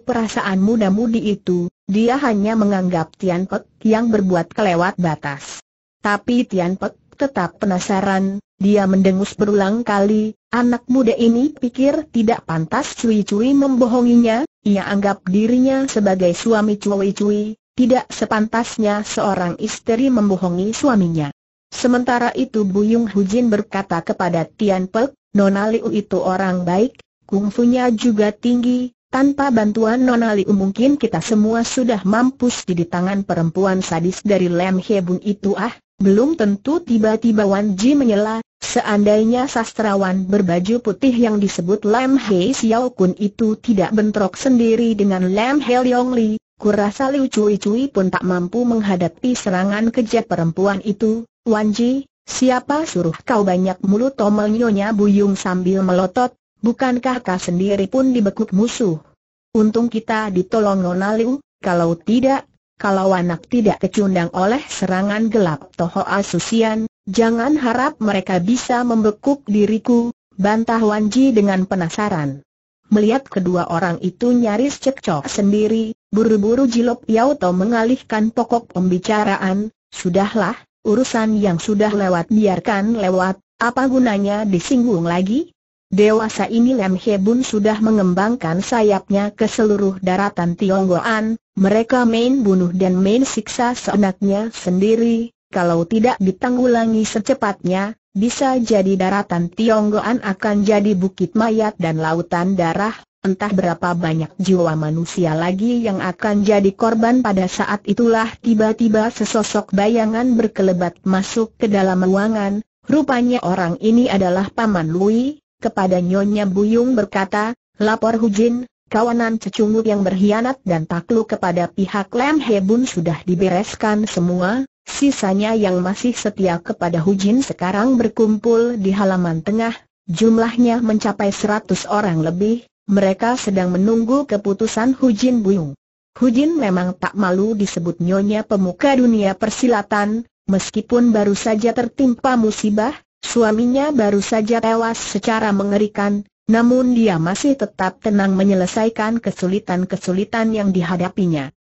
perasaan muda-mudi itu, dia hanya menganggap Tian Pek yang berbuat kelewat batas. Tapi Tian Pek tetap penasaran, dia mendengus berulang kali, anak muda ini pikir tidak pantas cui-cui membohonginya, ia anggap dirinya sebagai suami cui-cui, tidak sepantasnya seorang istri membohongi suaminya. Sementara itu Buyung Hujin berkata kepada Tian Pek, Nona Liu itu orang baik, kungfunya juga tinggi, tanpa bantuan Nona Liu mungkin kita semua sudah mampus di tangan perempuan sadis dari Lem Hebun itu ah, belum tentu tiba-tiba Wan Ji menyela, seandainya sastrawan berbaju putih yang disebut Lem He Xiao Kun itu tidak bentrok sendiri dengan Lem He Leong Li, kurasa Liu Cui Cui pun tak mampu menghadapi serangan kejat perempuan itu, Wan Ji, Siapa suruh kau banyak mulut tomel nyonya Buyung sambil melotot, bukankah kau sendiri pun dibekuk musuh? Untung kita ditolong Nona Liu, kalau tidak, kalau anak tidak kecundang oleh serangan gelap Toho Asusian, jangan harap mereka bisa membekuk diriku, bantah Wanji dengan penasaran. Melihat kedua orang itu nyaris cekcok sendiri, buru-buru Jilop Yao mengalihkan pokok pembicaraan, sudahlah, urusan yang sudah lewat biarkan lewat, apa gunanya disinggung lagi? Dewasa ini Lem Hebun sudah mengembangkan sayapnya ke seluruh daratan Tionggoan, mereka main bunuh dan main siksa seenaknya sendiri, kalau tidak ditanggulangi secepatnya, bisa jadi daratan Tionggoan akan jadi bukit mayat dan lautan darah, entah berapa banyak jiwa manusia lagi yang akan jadi korban. Pada saat itulah tiba-tiba sesosok bayangan berkelebat masuk ke dalam ruangan, rupanya orang ini adalah Paman Lui, kepada Nyonya Buyung berkata, lapor Hujin, kawanan cecungut yang berkhianat dan takluk kepada pihak Lem Hebun sudah dibereskan semua, sisanya yang masih setia kepada Hujin sekarang berkumpul di halaman tengah, jumlahnya mencapai seratus orang lebih, mereka sedang menunggu keputusan Hujin Buyung. Hujin memang tak malu disebut nyonya pemuka dunia persilatan, meskipun baru saja tertimpa musibah, suaminya baru saja tewas secara mengerikan, namun dia masih tetap tenang menyelesaikan kesulitan-kesulitan yang dihadapinya.